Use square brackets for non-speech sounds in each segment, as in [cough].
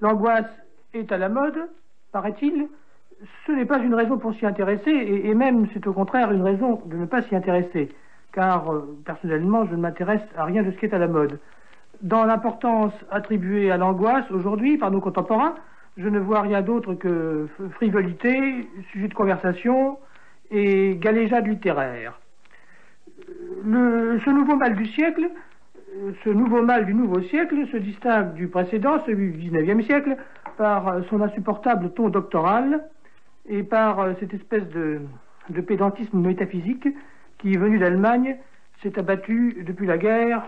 l'angoisse est à la mode, paraît-il, ce n'est pas une raison pour s'y intéresser, et, même c'est au contraire une raison de ne pas s'y intéresser, car euh, personnellement je ne m'intéresse à rien de ce qui est à la mode. Dans l'importance attribuée à l'angoisse aujourd'hui par nos contemporains, je ne vois rien d'autre que frivolité, sujet de conversation et galéjade littéraire. ce nouveau mal du siècle, ce nouveau mal du nouveau siècle se distingue du précédent, celui du XIXe siècle, par son insupportable ton doctoral et par cette espèce de, de pédantisme métaphysique qui, venu d'Allemagne, s'est abattu depuis la guerre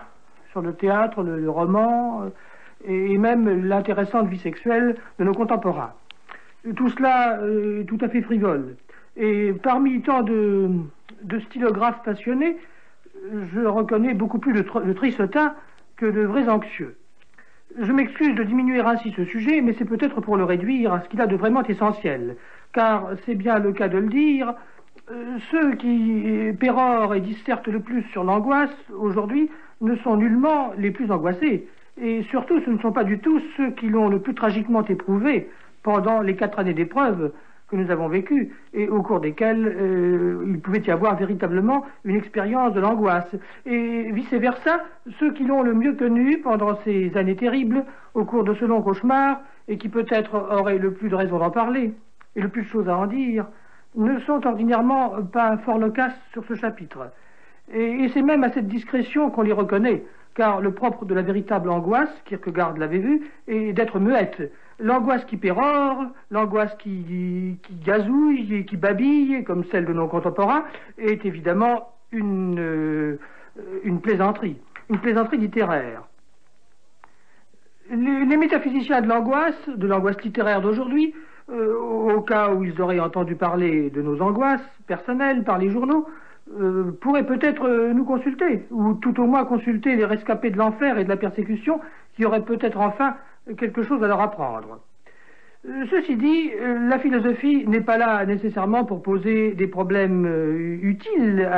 sur le théâtre, le, roman euh, et, même l'intéressante vie sexuelle de nos contemporains. Tout cela est tout à fait frivole. Et parmi tant de, stylographes passionnés, je reconnais beaucoup plus de tristotins que de vrais anxieux. Je m'excuse de diminuer ainsi ce sujet, mais c'est peut-être pour le réduire à ce qu'il a de vraiment essentiel. Car c'est bien le cas de le dire, euh, ceux qui pérorent et dissertent le plus sur l'angoisse aujourd'hui ne sont nullement les plus angoissés. Et surtout, ce ne sont pas du tout ceux qui l'ont le plus tragiquement éprouvé pendant les quatre années d'épreuve que nous avons vécues et au cours desquelles euh, il pouvait y avoir véritablement une expérience de l'angoisse. Et vice-versa, ceux qui l'ont le mieux connu pendant ces années terribles, au cours de ce long cauchemar, et qui peut-être auraient le plus de raison d'en parler et le plus de choses à en dire, ne sont ordinairement pas fort loquaces sur ce chapitre. Et, c'est même à cette discrétion qu'on les reconnaît, car le propre de la véritable angoisse, Kierkegaard l'avait vu, est d'être muette. L'angoisse qui pérore, l'angoisse qui, gazouille et qui babille, comme celle de nos contemporains, est évidemment une, euh, une plaisanterie, une plaisanterie littéraire. Les, métaphysiciens de l'angoisse, de l'angoisse littéraire d'aujourd'hui, euh, au cas où ils auraient entendu parler de nos angoisses personnelles par les journaux, euh, pourraient peut-être nous consulter, ou tout au moins consulter les rescapés de l'enfer et de la persécution qui auraient peut-être enfin quelque chose à leur apprendre. Euh, ceci dit, la philosophie n'est pas là nécessairement pour poser des problèmes utiles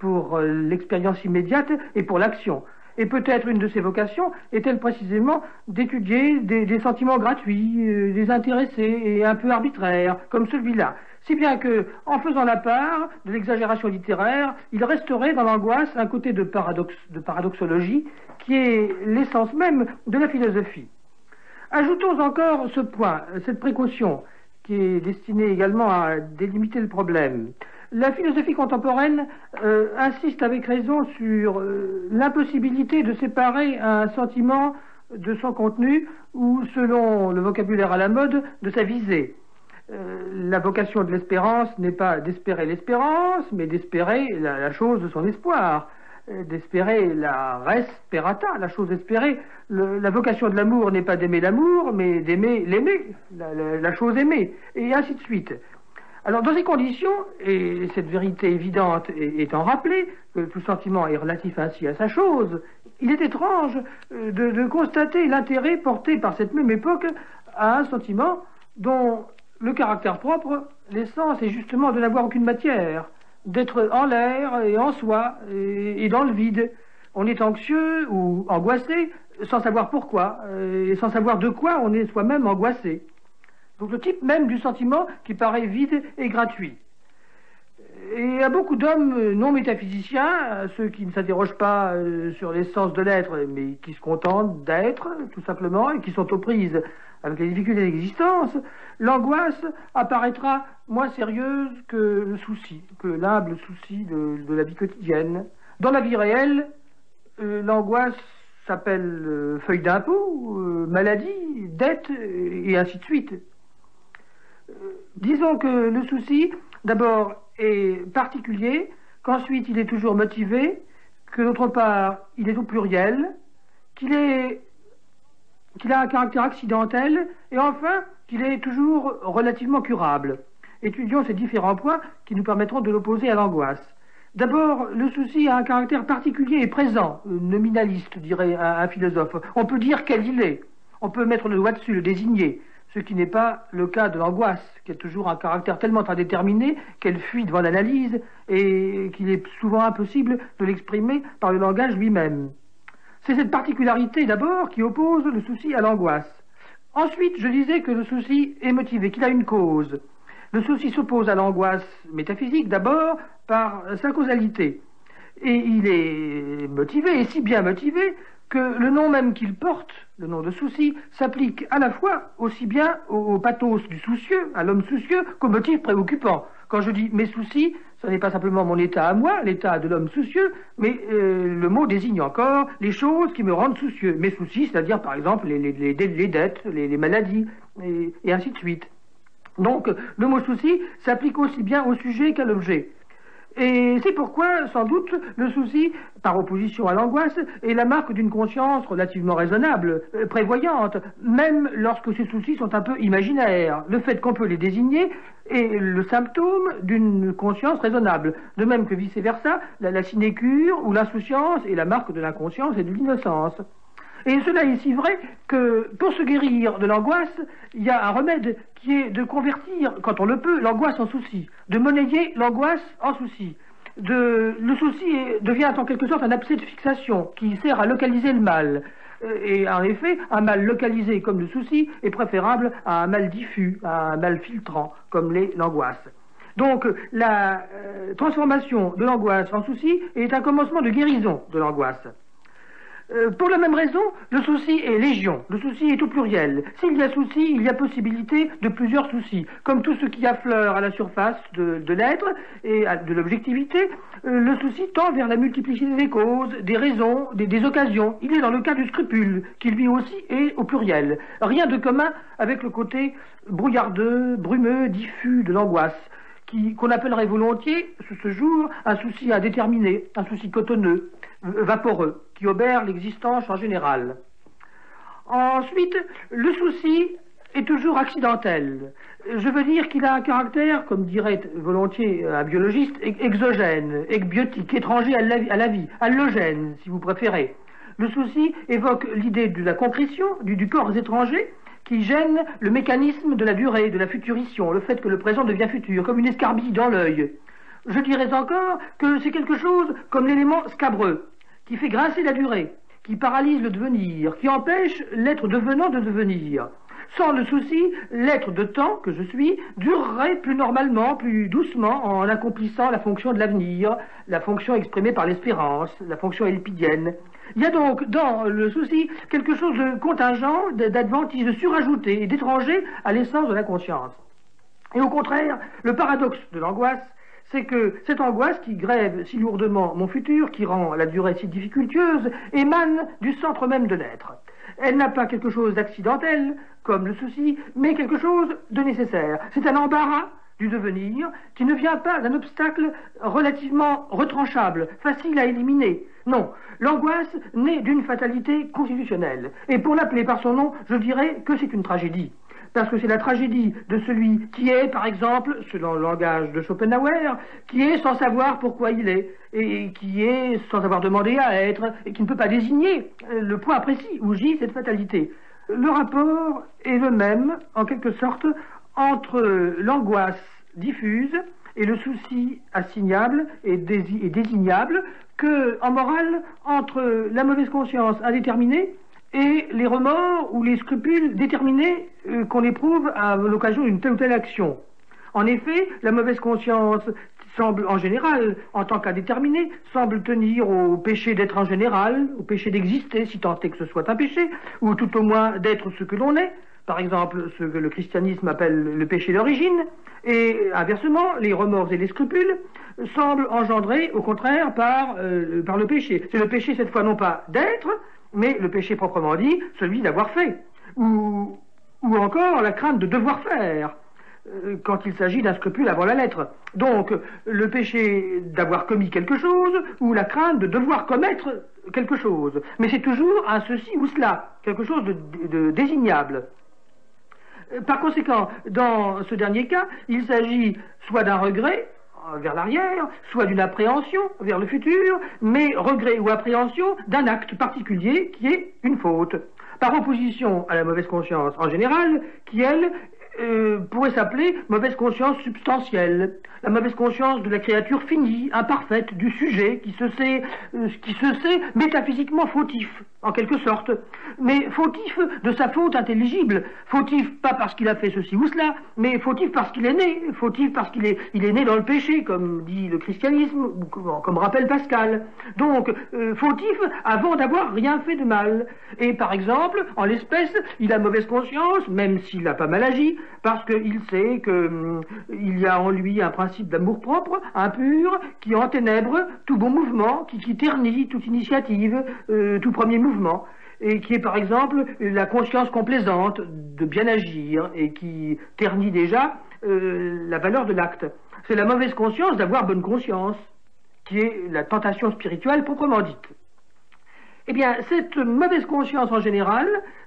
pour l'expérience immédiate et pour l'action. Et peut-être une de ses vocations est-elle précisément d'étudier des, sentiments gratuits, désintéressés et un peu arbitraires, comme celui-là, si bien que, en faisant la part de l'exagération littéraire, il resterait dans l'angoisse un côté de, de paradoxologie qui est l'essence même de la philosophie. Ajoutons encore ce point, cette précaution, qui est destinée également à délimiter le problème. La philosophie contemporaine euh, insiste avec raison sur euh, l'impossibilité de séparer un sentiment de son contenu ou, selon le vocabulaire à la mode, de sa visée. Euh, la vocation de l'espérance n'est pas d'espérer l'espérance, mais d'espérer la, chose de son espoir, d'espérer la resperata, la chose espérée. la vocation de l'amour n'est pas d'aimer l'amour, mais d'aimer l'aimer, la, chose aimée, et ainsi de suite. Alors dans ces conditions, et cette vérité évidente étant rappelée, que tout sentiment est relatif ainsi à sa chose, il est étrange euh, de constater l'intérêt porté par cette même époque à un sentiment dont le caractère propre, l'essence est justement de n'avoir aucune matière, d'être en l'air et en soi et, dans le vide. On est anxieux ou angoissé sans savoir pourquoi et sans savoir de quoi on est soi-même angoissé. Donc le type même du sentiment qui paraît vide et gratuit. Et à beaucoup d'hommes non métaphysiciens, ceux qui ne s'interrogent pas euh, sur l'essence de l'être, mais qui se contentent d'être, tout simplement, et qui sont aux prises avec les difficultés d'existence, l'angoisse apparaîtra moins sérieuse que le souci, que l'humble souci de, la vie quotidienne. Dans la vie réelle, euh, l'angoisse s'appelle euh, feuille d'impôt, euh, maladie, dette, et ainsi de suite. disons que le souci, d'abord, est particulier, qu'ensuite il est toujours motivé, que d'autre part, il est au pluriel, qu'il a un caractère accidentel, et enfin qu'il est toujours relativement curable. Étudions ces différents points qui nous permettront de l'opposer à l'angoisse. D'abord, le souci a un caractère particulier et présent, nominaliste, dirait un, philosophe. On peut dire quel il est. On peut mettre le doigt dessus, le désigner. Ce qui n'est pas le cas de l'angoisse, qui a toujours un caractère tellement indéterminé qu'elle fuit devant l'analyse et qu'il est souvent impossible de l'exprimer par le langage lui-même. C'est cette particularité d'abord qui oppose le souci à l'angoisse. Ensuite, je disais que le souci est motivé, qu'il a une cause. Le souci s'oppose à l'angoisse métaphysique d'abord par sa causalité. Et il est motivé, et si bien motivé, que le nom même qu'il porte, le nom de souci, s'applique à la fois aussi bien au, pathos du soucieux, à l'homme soucieux, qu'au motif préoccupant. Quand je dis mes soucis, ce n'est pas simplement mon état à moi, l'état de l'homme soucieux, mais euh, le mot désigne encore les choses qui me rendent soucieux. Mes soucis, c'est-à-dire par exemple les, dettes, les, maladies, et ainsi de suite. Donc le mot souci s'applique aussi bien au sujet qu'à l'objet. Et c'est pourquoi, sans doute, le souci, par opposition à l'angoisse, est la marque d'une conscience relativement raisonnable, euh, prévoyante, même lorsque ces soucis sont un peu imaginaires. Le fait qu'on peut les désigner est le symptôme d'une conscience raisonnable. De même que vice-versa, la, la sinécure ou l'insouciance est la marque de l'inconscience et de l'innocence. Et cela est si vrai que pour se guérir de l'angoisse, il y a un remède qui est de convertir, quand on le peut, l'angoisse en souci, de monnayer l'angoisse en souci. le souci devient en quelque sorte un abcès de fixation qui sert à localiser le mal. Euh, et en effet, un mal localisé comme le souci est préférable à un mal diffus, à un mal filtrant comme l'est l'angoisse. Donc la euh, transformation de l'angoisse en souci est un commencement de guérison de l'angoisse. Euh, pour la même raison, le souci est légion, le souci est au pluriel. S'il y a souci, il y a possibilité de plusieurs soucis. Comme tout ce qui affleure à la surface de, l'être et de l'objectivité, euh, le souci tend vers la multiplicité des causes, des raisons, des, occasions. Il est dans le cas du scrupule, qui lui aussi est au pluriel. Rien de commun avec le côté brouillardeux, brumeux, diffus de l'angoisse qu'on appellerait volontiers, ce jour, un souci indéterminé, un souci cotonneux, vaporeux, qui obère l'existence en général. Ensuite, le souci est toujours accidentel. Je veux dire qu'il a un caractère, comme dirait volontiers un biologiste, exogène, ekbiotique, étranger à la, vie, allogène, si vous préférez. Le souci évoque l'idée de la concrétion, du corps étranger, qui gêne le mécanisme de la durée, de la futurition, le fait que le présent devient futur, comme une escarbille dans l'œil. Je dirais encore que c'est quelque chose comme l'élément scabreux, qui fait grincer la durée, qui paralyse le devenir, qui empêche l'être devenant de devenir. Sans le souci, l'être de temps que je suis durerait plus normalement, plus doucement, en accomplissant la fonction de l'avenir, la fonction exprimée par l'espérance, la fonction elpidienne. Il y a donc dans le souci quelque chose de contingent, d'adventiste, de surajouté et d'étranger à l'essence de la conscience. Et au contraire, le paradoxe de l'angoisse, c'est que cette angoisse qui grève si lourdement mon futur, qui rend la durée si difficultueuse, émane du centre même de l'être. Elle n'a pas quelque chose d'accidentel, comme le souci, mais quelque chose de nécessaire. C'est un embarras du devenir qui ne vient pas d'un obstacle relativement retranchable, facile à éliminer. Non, l'angoisse naît d'une fatalité constitutionnelle. Et pour l'appeler par son nom, je dirais que c'est une tragédie. Parce que c'est la tragédie de celui qui est, par exemple, selon le langage de Schopenhauer, qui est sans savoir pourquoi il est, et qui est sans avoir demandé à être, et qui ne peut pas désigner le point précis où gît cette fatalité. Le rapport est le même, en quelque sorte, entre l'angoisse diffuse et le souci assignable et, désignable que, en morale, entre la mauvaise conscience indéterminée et les remords ou les scrupules déterminés euh, qu'on éprouve à l'occasion d'une telle ou telle action. En effet, la mauvaise conscience semble en général, en tant qu'indéterminé, semble tenir au péché d'être en général, au péché d'exister, si tant est que ce soit un péché, ou tout au moins d'être ce que l'on est, par exemple ce que le christianisme appelle le péché d'origine, et inversement, les remords et les scrupules semblent engendrés, au contraire, par, euh, par le péché. C'est le péché cette fois non pas d'être, mais le péché proprement dit, celui d'avoir fait, ou, ou encore la crainte de devoir faire euh, quand il s'agit d'un scrupule avant la lettre. Donc, le péché d'avoir commis quelque chose ou la crainte de devoir commettre quelque chose. Mais c'est toujours un ceci ou cela, quelque chose de désignable. Par conséquent, dans ce dernier cas, il s'agit soit d'un regret euh, vers l'arrière, soit d'une appréhension vers le futur, mais regret ou appréhension d'un acte particulier qui est une faute, par opposition à la mauvaise conscience en général, qui, elle, euh, pourrait s'appeler mauvaise conscience substantielle, la mauvaise conscience de la créature finie, imparfaite, du sujet qui se sait, euh, qui se sait métaphysiquement fautif, en quelque sorte, mais fautif de sa faute intelligible, fautif pas parce qu'il a fait ceci ou cela, mais fautif parce qu'il est né, fautif parce qu'il est, il est né dans le péché, comme dit le christianisme, ou comme, rappelle Pascal. Donc, euh, fautif avant d'avoir rien fait de mal. Et par exemple, en l'espèce, il a mauvaise conscience, même s'il n'a pas mal agi, parce qu'il sait qu'il hum, y a en lui un principe d'amour-propre, impur, qui enténèbre tout bon mouvement, qui, ternit toute initiative, euh, tout premier mouvement et qui est par exemple la conscience complaisante de bien agir et qui ternit déjà euh, la valeur de l'acte. C'est la mauvaise conscience d'avoir bonne conscience, qui est la tentation spirituelle proprement dite. Eh bien, cette mauvaise conscience en général,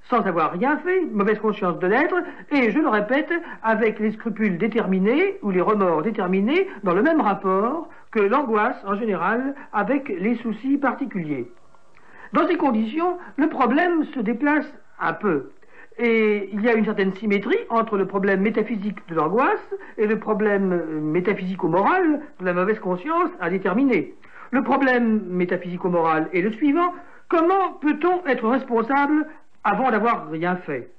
sans avoir rien fait, mauvaise conscience de l'être, et je le répète, avec les scrupules déterminés ou les remords déterminés dans le même rapport que l'angoisse en général avec les soucis particuliers. Dans ces conditions, le problème se déplace un peu. Et il y a une certaine symétrie entre le problème métaphysique de l'angoisse et le problème métaphysico-moral de la mauvaise conscience à déterminer. Le problème métaphysico-moral est le suivant. Comment peut-on être responsable avant d'avoir rien fait?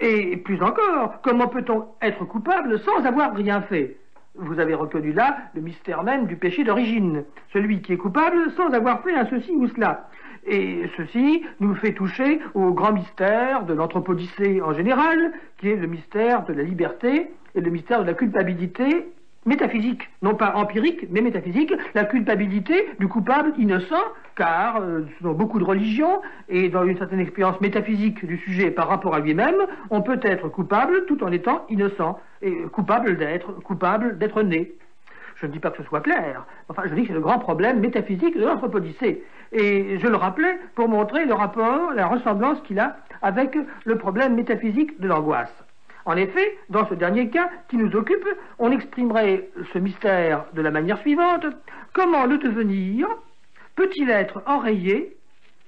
Et plus encore, comment peut-on être coupable sans avoir rien fait? Vous avez reconnu là le mystère même du péché d'origine, celui qui est coupable sans avoir fait un ceci ou cela. Et ceci nous fait toucher au grand mystère de l'anthropodicée en général, qui est le mystère de la liberté et le mystère de la culpabilité métaphysique, non pas empirique, mais métaphysique, la culpabilité du coupable innocent, car euh, dans beaucoup de religions et dans une certaine expérience métaphysique du sujet par rapport à lui-même, on peut être coupable tout en étant innocent, et coupable d'être, coupable d'être né. Je ne dis pas que ce soit clair, enfin je dis que c'est le grand problème métaphysique de l'anthropodicée. Et je le rappelais pour montrer le rapport, la ressemblance qu'il a avec le problème métaphysique de l'angoisse. En effet, dans ce dernier cas qui nous occupe, on exprimerait ce mystère de la manière suivante. Comment le devenir peut-il être enrayé,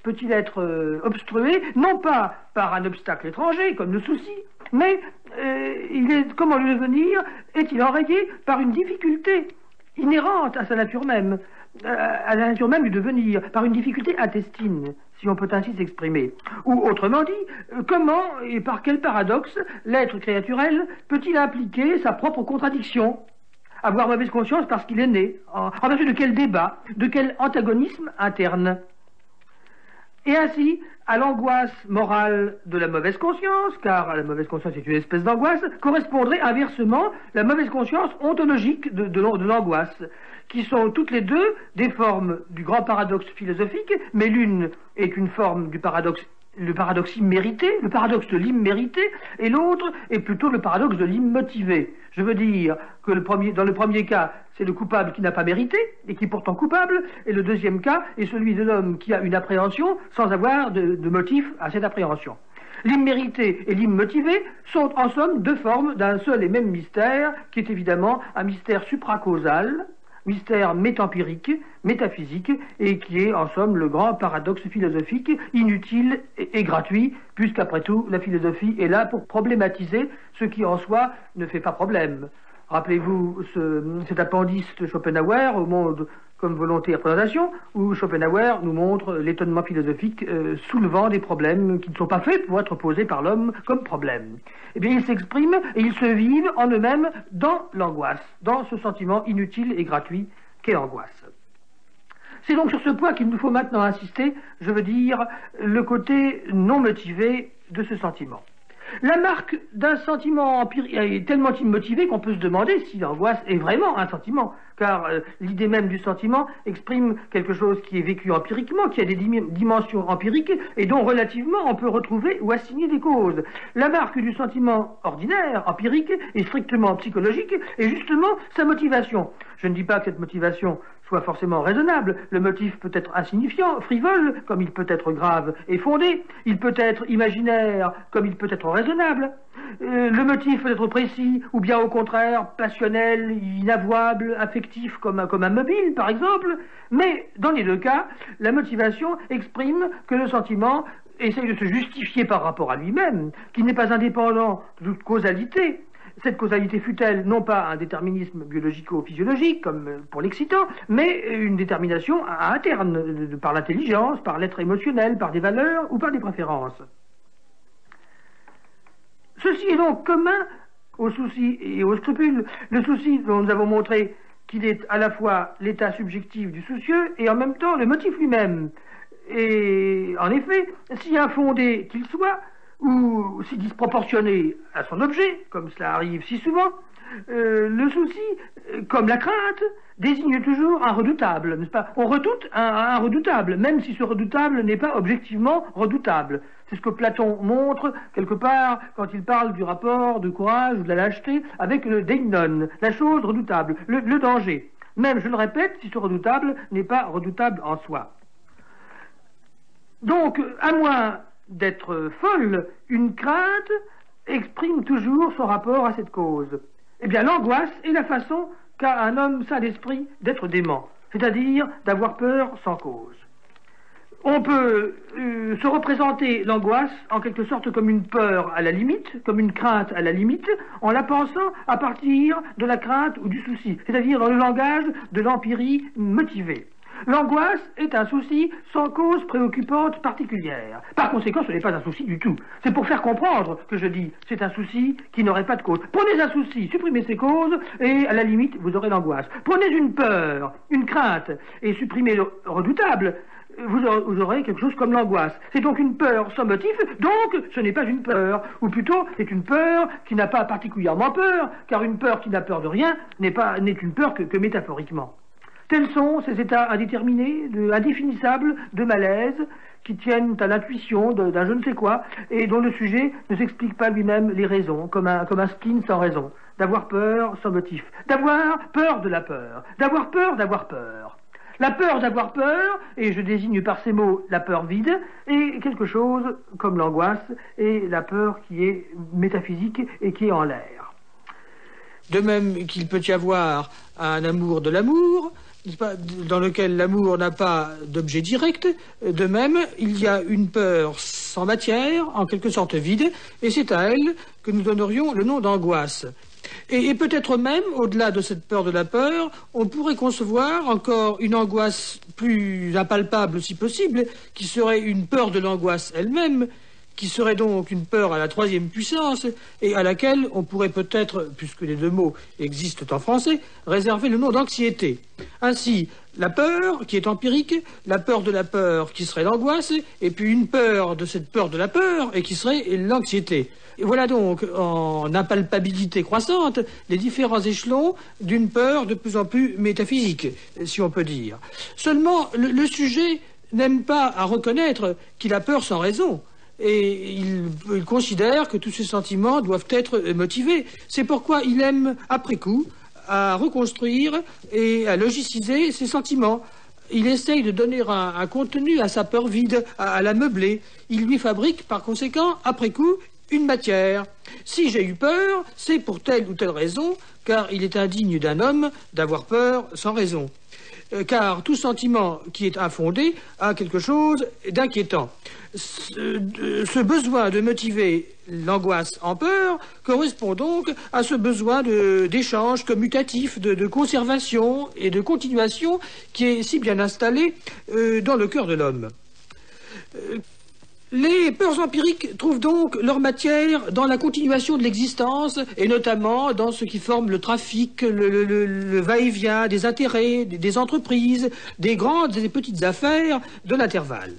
peut-il être euh, obstrué, non pas par un obstacle étranger, comme le souci, mais euh, comment le devenir est-il enrayé par une difficulté inhérente à sa nature même, à la nature même du devenir, par une difficulté intestine, si on peut ainsi s'exprimer. Ou autrement dit, euh, comment et par quel paradoxe l'être créaturel peut-il impliquer sa propre contradiction? Avoir mauvaise conscience parce qu'il est né. En, en de quel débat De quel antagonisme interne? Et ainsi, à l'angoisse morale de la mauvaise conscience, car la mauvaise conscience est une espèce d'angoisse, correspondrait inversement la mauvaise conscience ontologique de l'angoisse qui sont toutes les deux des formes du grand paradoxe philosophique, mais l'une est une forme du paradoxe le paradoxe immérité, le paradoxe de l'immérité, et l'autre est plutôt le paradoxe de l'immotivé. Je veux dire que le premier, dans le premier cas, c'est le coupable qui n'a pas mérité et qui est pourtant coupable, et le deuxième cas est celui de l'homme qui a une appréhension sans avoir de, motif à cette appréhension. L'immérité et l'immotivé sont en somme deux formes d'un seul et même mystère, qui est évidemment un mystère supracausal, mystère métampirique, métaphysique, et qui est en somme le grand paradoxe philosophique, inutile et, gratuit, puisqu'après tout, la philosophie est là pour problématiser ce qui en soi ne fait pas problème. Rappelez-vous cet appendice de Schopenhauer au monde comme volonté et représentation, où Schopenhauer nous montre l'étonnement philosophique euh, soulevant des problèmes qui ne sont pas faits pour être posés par l'homme comme problèmes. Eh bien, ils s'expriment et ils se vivent en eux-mêmes dans l'angoisse, dans ce sentiment inutile et gratuit qu'est l'angoisse. C'est donc sur ce point qu'il nous faut maintenant insister, je veux dire, le côté non motivé de ce sentiment. La marque d'un sentiment empirique est tellement immotivé qu'on peut se demander si l'angoisse est vraiment un sentiment, car euh, l'idée même du sentiment exprime quelque chose qui est vécu empiriquement, qui a des dimensions empiriques et dont relativement on peut retrouver ou assigner des causes. La marque du sentiment ordinaire, empirique et strictement psychologique est justement sa motivation. Je ne dis pas que cette motivation soit forcément raisonnable. Le motif peut être insignifiant, frivole, comme il peut être grave et fondé. Il peut être imaginaire, comme il peut être raisonnable. Euh, le motif peut être précis, ou bien au contraire passionnel, inavouable, affectif, comme un, comme un mobile, par exemple. Mais dans les deux cas, la motivation exprime que le sentiment essaye de se justifier par rapport à lui-même, qu'il n'est pas indépendant de toute causalité, cette causalité fut-elle non pas un déterminisme biologico-physiologique, comme pour l'excitant, mais une détermination interne, par l'intelligence, par l'être émotionnel, par des valeurs ou par des préférences. Ceci est donc commun aux soucis et aux scrupules. Le souci dont nous avons montré qu'il est à la fois l'état subjectif du soucieux et en même temps le motif lui-même. Et en effet, si infondé qu'il soit, ou si disproportionné à son objet, comme cela arrive si souvent, euh, le souci, euh, comme la crainte, désigne toujours un redoutable, n'est-ce pas? On redoute un, redoutable, même si ce redoutable n'est pas objectivement redoutable. C'est ce que Platon montre quelque part quand il parle du rapport de courage ou de la lâcheté avec le deinon, la chose redoutable, le danger. Même, je le répète, si ce redoutable n'est pas redoutable en soi. Donc, à moins d'être folle, une crainte exprime toujours son rapport à cette cause. Eh bien, l'angoisse est la façon qu'a un homme sain d'esprit d'être dément, c'est-à-dire d'avoir peur sans cause. On peut euh, se représenter l'angoisse en quelque sorte comme une peur à la limite, comme une crainte à la limite, en la pensant à partir de la crainte ou du souci, c'est-à-dire dans le langage de l'empirie motivée. L'angoisse est un souci sans cause préoccupante particulière. Par conséquent, ce n'est pas un souci du tout. C'est pour faire comprendre que je dis c'est un souci qui n'aurait pas de cause. Prenez un souci, supprimez ses causes et à la limite vous aurez l'angoisse. Prenez une peur, une crainte et supprimez le redoutable. Vous aurez quelque chose comme l'angoisse. C'est donc une peur sans motif, donc ce n'est pas une peur. Ou plutôt, c'est une peur qui n'a pas particulièrement peur, car une peur qui n'a peur de rien n'est pas n'est une peur que métaphoriquement. Tels sont ces états indéterminés, indéfinissables de malaise, qui tiennent à l'intuition d'un je ne sais quoi, et dont le sujet ne s'explique pas lui-même les raisons, comme un, comme un sans raison, d'avoir peur sans motif, d'avoir peur de la peur, d'avoir peur d'avoir peur. La peur d'avoir peur, et je désigne par ces mots la peur vide, est quelque chose comme l'angoisse et la peur qui est métaphysique et qui est en l'air. De même qu'il peut y avoir un amour de l'amour, dans lequel l'amour n'a pas d'objet direct. De même, il y a une peur sans matière, en quelque sorte vide, et c'est à elle que nous donnerions le nom d'angoisse. Et, peut-être même, au-delà de cette peur de la peur, on pourrait concevoir encore une angoisse plus impalpable si possible, qui serait une peur de l'angoisse elle-même, qui serait donc une peur à la troisième puissance et à laquelle on pourrait peut-être, puisque les deux mots existent en français, réserver le nom d'anxiété. Ainsi, la peur qui est empirique, la peur de la peur qui serait l'angoisse, et puis une peur de cette peur de la peur et qui serait l'anxiété. Voilà donc, en impalpabilité croissante, les différents échelons d'une peur de plus en plus métaphysique, si on peut dire. Seulement, le sujet n'aime pas à reconnaître qu'il a peur sans raison et il, considère que tous ces sentiments doivent être motivés. C'est pourquoi il aime, après coup, à reconstruire et à logiciser ses sentiments. Il essaye de donner un, contenu à sa peur vide, à, la meubler. Il lui fabrique, par conséquent, après coup, une matière. Si j'ai eu peur, c'est pour telle ou telle raison, car il est indigne d'un homme d'avoir peur sans raison. Euh, car tout sentiment qui est infondé a quelque chose d'inquiétant. Ce, besoin de motiver l'angoisse en peur correspond donc à ce besoin d'échange commutatif, de, conservation et de continuation qui est si bien installé euh, dans le cœur de l'homme. Les peurs empiriques trouvent donc leur matière dans la continuation de l'existence, et notamment dans ce qui forme le trafic, le, va-et-vient des intérêts, des, entreprises, des grandes et des petites affaires de l'intervalle.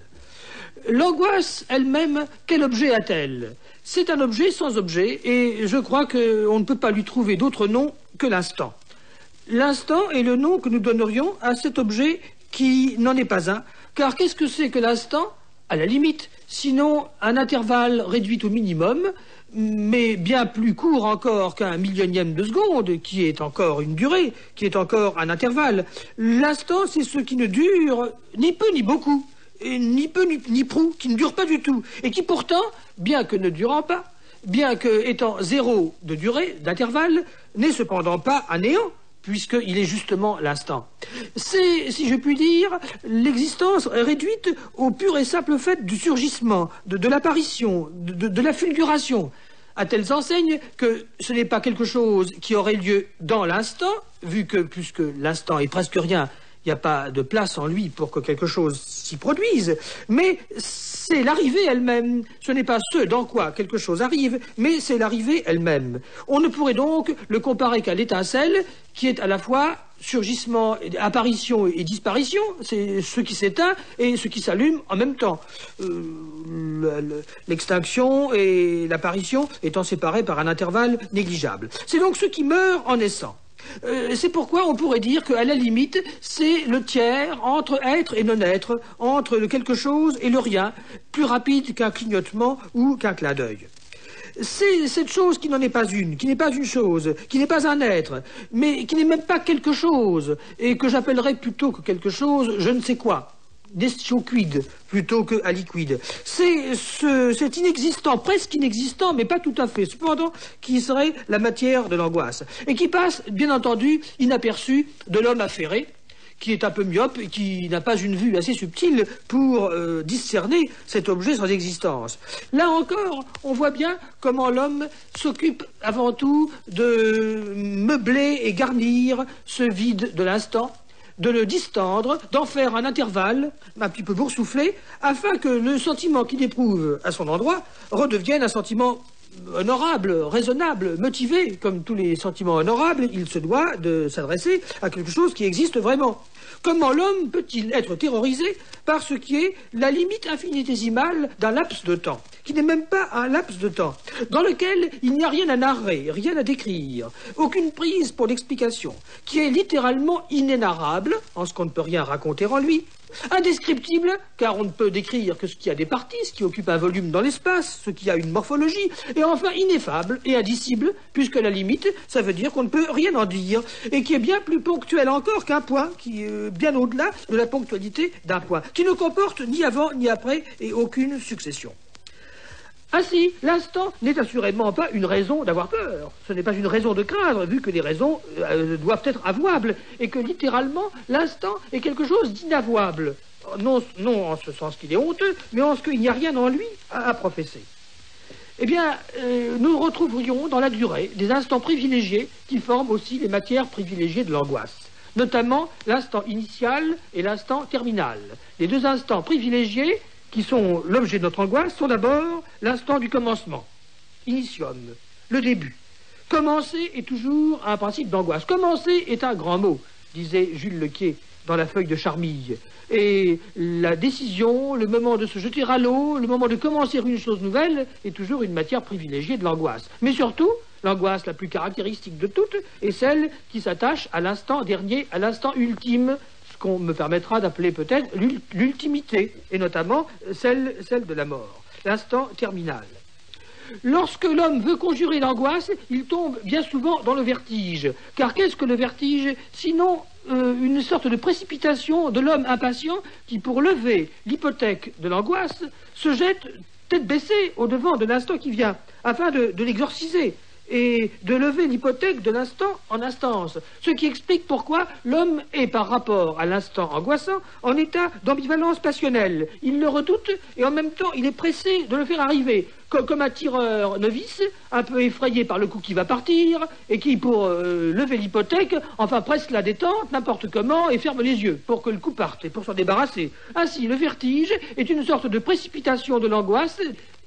L'angoisse elle-même, quel objet a-t-elle? C'est un objet sans objet, et je crois qu'on ne peut pas lui trouver d'autre nom que l'instant. L'instant est le nom que nous donnerions à cet objet qui n'en est pas un, car qu'est-ce que c'est que l'instant? À la limite, sinon un intervalle réduit au minimum, mais bien plus court encore qu'un millionième de seconde, qui est encore une durée, qui est encore un intervalle. L'instant, c'est ce qui ne dure ni peu ni beaucoup, ni peu ni, prou, qui ne dure pas du tout, et qui pourtant, bien que ne durant pas, bien que étant zéro de durée, d'intervalle, n'est cependant pas un néant, puisqu'il est justement l'instant. C'est, si je puis dire, l'existence réduite au pur et simple fait du surgissement, de, l'apparition, de, de la fulguration à telles enseignes que ce n'est pas quelque chose qui aurait lieu dans l'instant, vu que puisque l'instant est presque rien, il n'y a pas de place en lui pour que quelque chose s'y produise, mais c'est l'arrivée elle-même. Ce n'est pas ce dans quoi quelque chose arrive, mais c'est l'arrivée elle-même. On ne pourrait donc le comparer qu'à l'étincelle, qui est à la fois surgissement, apparition et disparition, c'est ce qui s'éteint et ce qui s'allume en même temps. Euh, l'extinction et l'apparition étant séparés par un intervalle négligeable. C'est donc ce qui meurt en naissant. Euh, c'est pourquoi on pourrait dire qu'à la limite, c'est le tiers entre être et non-être, entre le quelque chose et le rien, plus rapide qu'un clignotement ou qu'un clin d'œil. C'est cette chose qui n'en est pas une, qui n'est pas une chose, qui n'est pas un être, mais qui n'est même pas quelque chose, et que j'appellerais plutôt que quelque chose, je ne sais quoi quid plutôt que aliquid. C'est cet inexistant, presque inexistant, mais pas tout à fait, cependant, qui serait la matière de l'angoisse, et qui passe, bien entendu, inaperçu de l'homme affairé, qui est un peu myope et qui n'a pas une vue assez subtile pour euh, discerner cet objet sans existence. Là encore, on voit bien comment l'homme s'occupe avant tout de meubler et garnir ce vide de l'instant, de le distendre, d'en faire un intervalle un petit peu boursouflé, afin que le sentiment qu'il éprouve à son endroit redevienne un sentiment honorable, raisonnable, motivé, comme tous les sentiments honorables, il se doit de s'adresser à quelque chose qui existe vraiment. Comment l'homme peut-il être terrorisé par ce qui est la limite infinitésimale d'un laps de temps, qui n'est même pas un laps de temps, dans lequel il n'y a rien à narrer, rien à décrire, aucune prise pour l'explication, qui est littéralement inénarrable, en ce qu'on ne peut rien raconter en lui, Indescriptible, car on ne peut décrire que ce qui a des parties, ce qui occupe un volume dans l'espace, ce qui a une morphologie, et enfin ineffable et indicible, puisque la limite, ça veut dire qu'on ne peut rien en dire, et qui est bien plus ponctuel encore qu'un point, qui est bien au-delà de la ponctualité d'un point, qui ne comporte ni avant ni après et aucune succession. Ainsi, l'instant n'est assurément pas une raison d'avoir peur. Ce n'est pas une raison de craindre, vu que les raisons euh, doivent être avouables, et que littéralement, l'instant est quelque chose d'inavouable. Non, non en ce sens qu'il est honteux, mais en ce qu'il n'y a rien en lui à, professer. Eh bien, euh, nous retrouverions dans la durée des instants privilégiés qui forment aussi les matières privilégiées de l'angoisse, notamment l'instant initial et l'instant terminal. Les deux instants privilégiés qui sont l'objet de notre angoisse, sont d'abord l'instant du commencement, initium, le début. Commencer est toujours un principe d'angoisse. Commencer est un grand mot, disait Jules Lequier dans la feuille de Charmille. Et la décision, le moment de se jeter à l'eau, le moment de commencer une chose nouvelle est toujours une matière privilégiée de l'angoisse. Mais surtout, l'angoisse la plus caractéristique de toutes est celle qui s'attache à l'instant dernier, à l'instant ultime, qu'on me permettra d'appeler peut-être l'ultimité, et notamment celle, celle de la mort, l'instant terminal. Lorsque l'homme veut conjurer l'angoisse, il tombe bien souvent dans le vertige. Car qu'est-ce que le vertige? Sinon euh, une sorte de précipitation de l'homme impatient qui, pour lever l'hypothèque de l'angoisse, se jette tête baissée au devant de l'instant qui vient, afin de l'exorciser, et de lever l'hypothèque de l'instant en instance, ce qui explique pourquoi l'homme est par rapport à l'instant angoissant en état d'ambivalence passionnelle. Il le redoute et en même temps il est pressé de le faire arriver, comme, un tireur novice, un peu effrayé par le coup qui va partir et qui, pour euh, lever l'hypothèque, enfin presse la détente n'importe comment et ferme les yeux pour que le coup parte et pour s'en débarrasser. Ainsi, le vertige est une sorte de précipitation de l'angoisse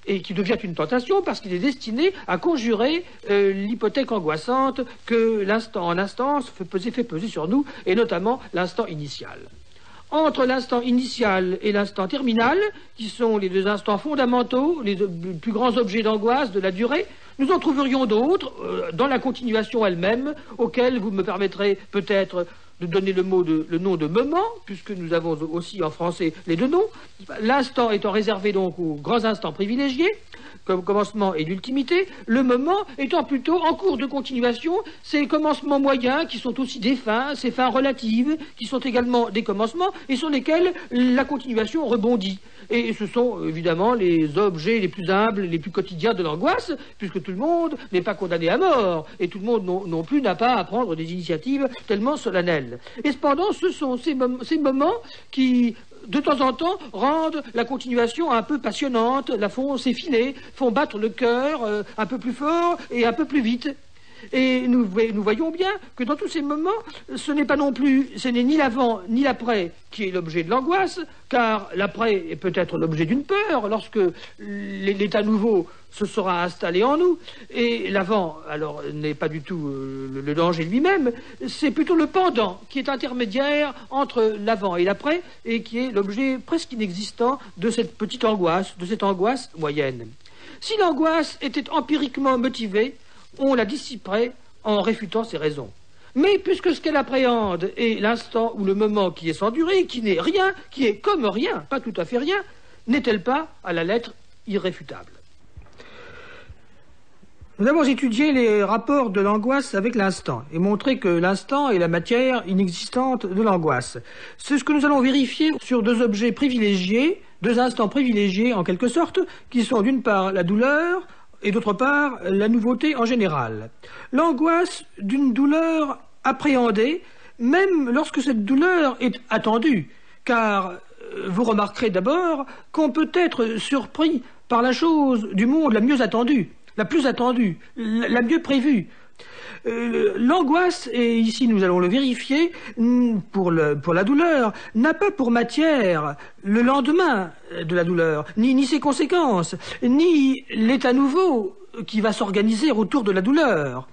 et qui devient une tentation parce qu'il est destiné à conjurer euh, l'hypothèque angoissante que l'instant en instance fait peser, fait peser sur nous, et notamment l'instant initial. Entre l'instant initial et l'instant terminal, qui sont les deux instants fondamentaux, les plus grands objets d'angoisse de la durée, nous en trouverions d'autres euh, dans la continuation elle-même, auxquels vous me permettrez peut-être de donner le, mot de, le nom de moment, puisque nous avons aussi en français les deux noms, l'instant étant réservé donc aux grands instants privilégiés, comme commencement et d'ultimité, le moment étant plutôt en cours de continuation, ces commencements moyens qui sont aussi des fins, ces fins relatives, qui sont également des commencements et sur lesquels la continuation rebondit. Et ce sont évidemment les objets les plus humbles, les plus quotidiens de l'angoisse, puisque tout le monde n'est pas condamné à mort, et tout le monde non, plus n'a pas à prendre des initiatives tellement solennelles. Et cependant, ce sont ces, moments qui de temps en temps, rendent la continuation un peu passionnante, la font s'effiler, font battre le cœur euh, un peu plus fort et un peu plus vite. Et nous, voyons bien que dans tous ces moments, ce n'est pas non plus, ce n'est ni l'avant ni l'après qui est l'objet de l'angoisse, car l'après est peut-être l'objet d'une peur lorsque l'état nouveau se sera installé en nous, et l'avant, alors, n'est pas du tout euh, le, danger lui-même, c'est plutôt le pendant qui est intermédiaire entre l'avant et l'après, et qui est l'objet presque inexistant de cette petite angoisse, de cette angoisse moyenne. Si l'angoisse était empiriquement motivée, on la dissiperait en réfutant ses raisons. Mais puisque ce qu'elle appréhende est l'instant ou le moment qui est sans durée, qui n'est rien, qui est comme rien, pas tout à fait rien, n'est-elle pas, à la lettre, irréfutable? Nous avons étudié les rapports de l'angoisse avec l'instant et montré que l'instant est la matière inexistante de l'angoisse. C'est ce que nous allons vérifier sur deux objets privilégiés, deux instants privilégiés en quelque sorte, qui sont d'une part la douleur, et d'autre part la nouveauté en général. L'angoisse d'une douleur appréhendée, même lorsque cette douleur est attendue, car euh, vous remarquerez d'abord qu'on peut être surpris par la chose du monde la mieux attendue, la plus attendue, la mieux prévue. Euh, l'angoisse, et ici nous allons le vérifier, pour, la douleur, n'a pas pour matière le lendemain de la douleur, ni, ni ses conséquences, ni l'état nouveau qui va s'organiser autour de la douleur.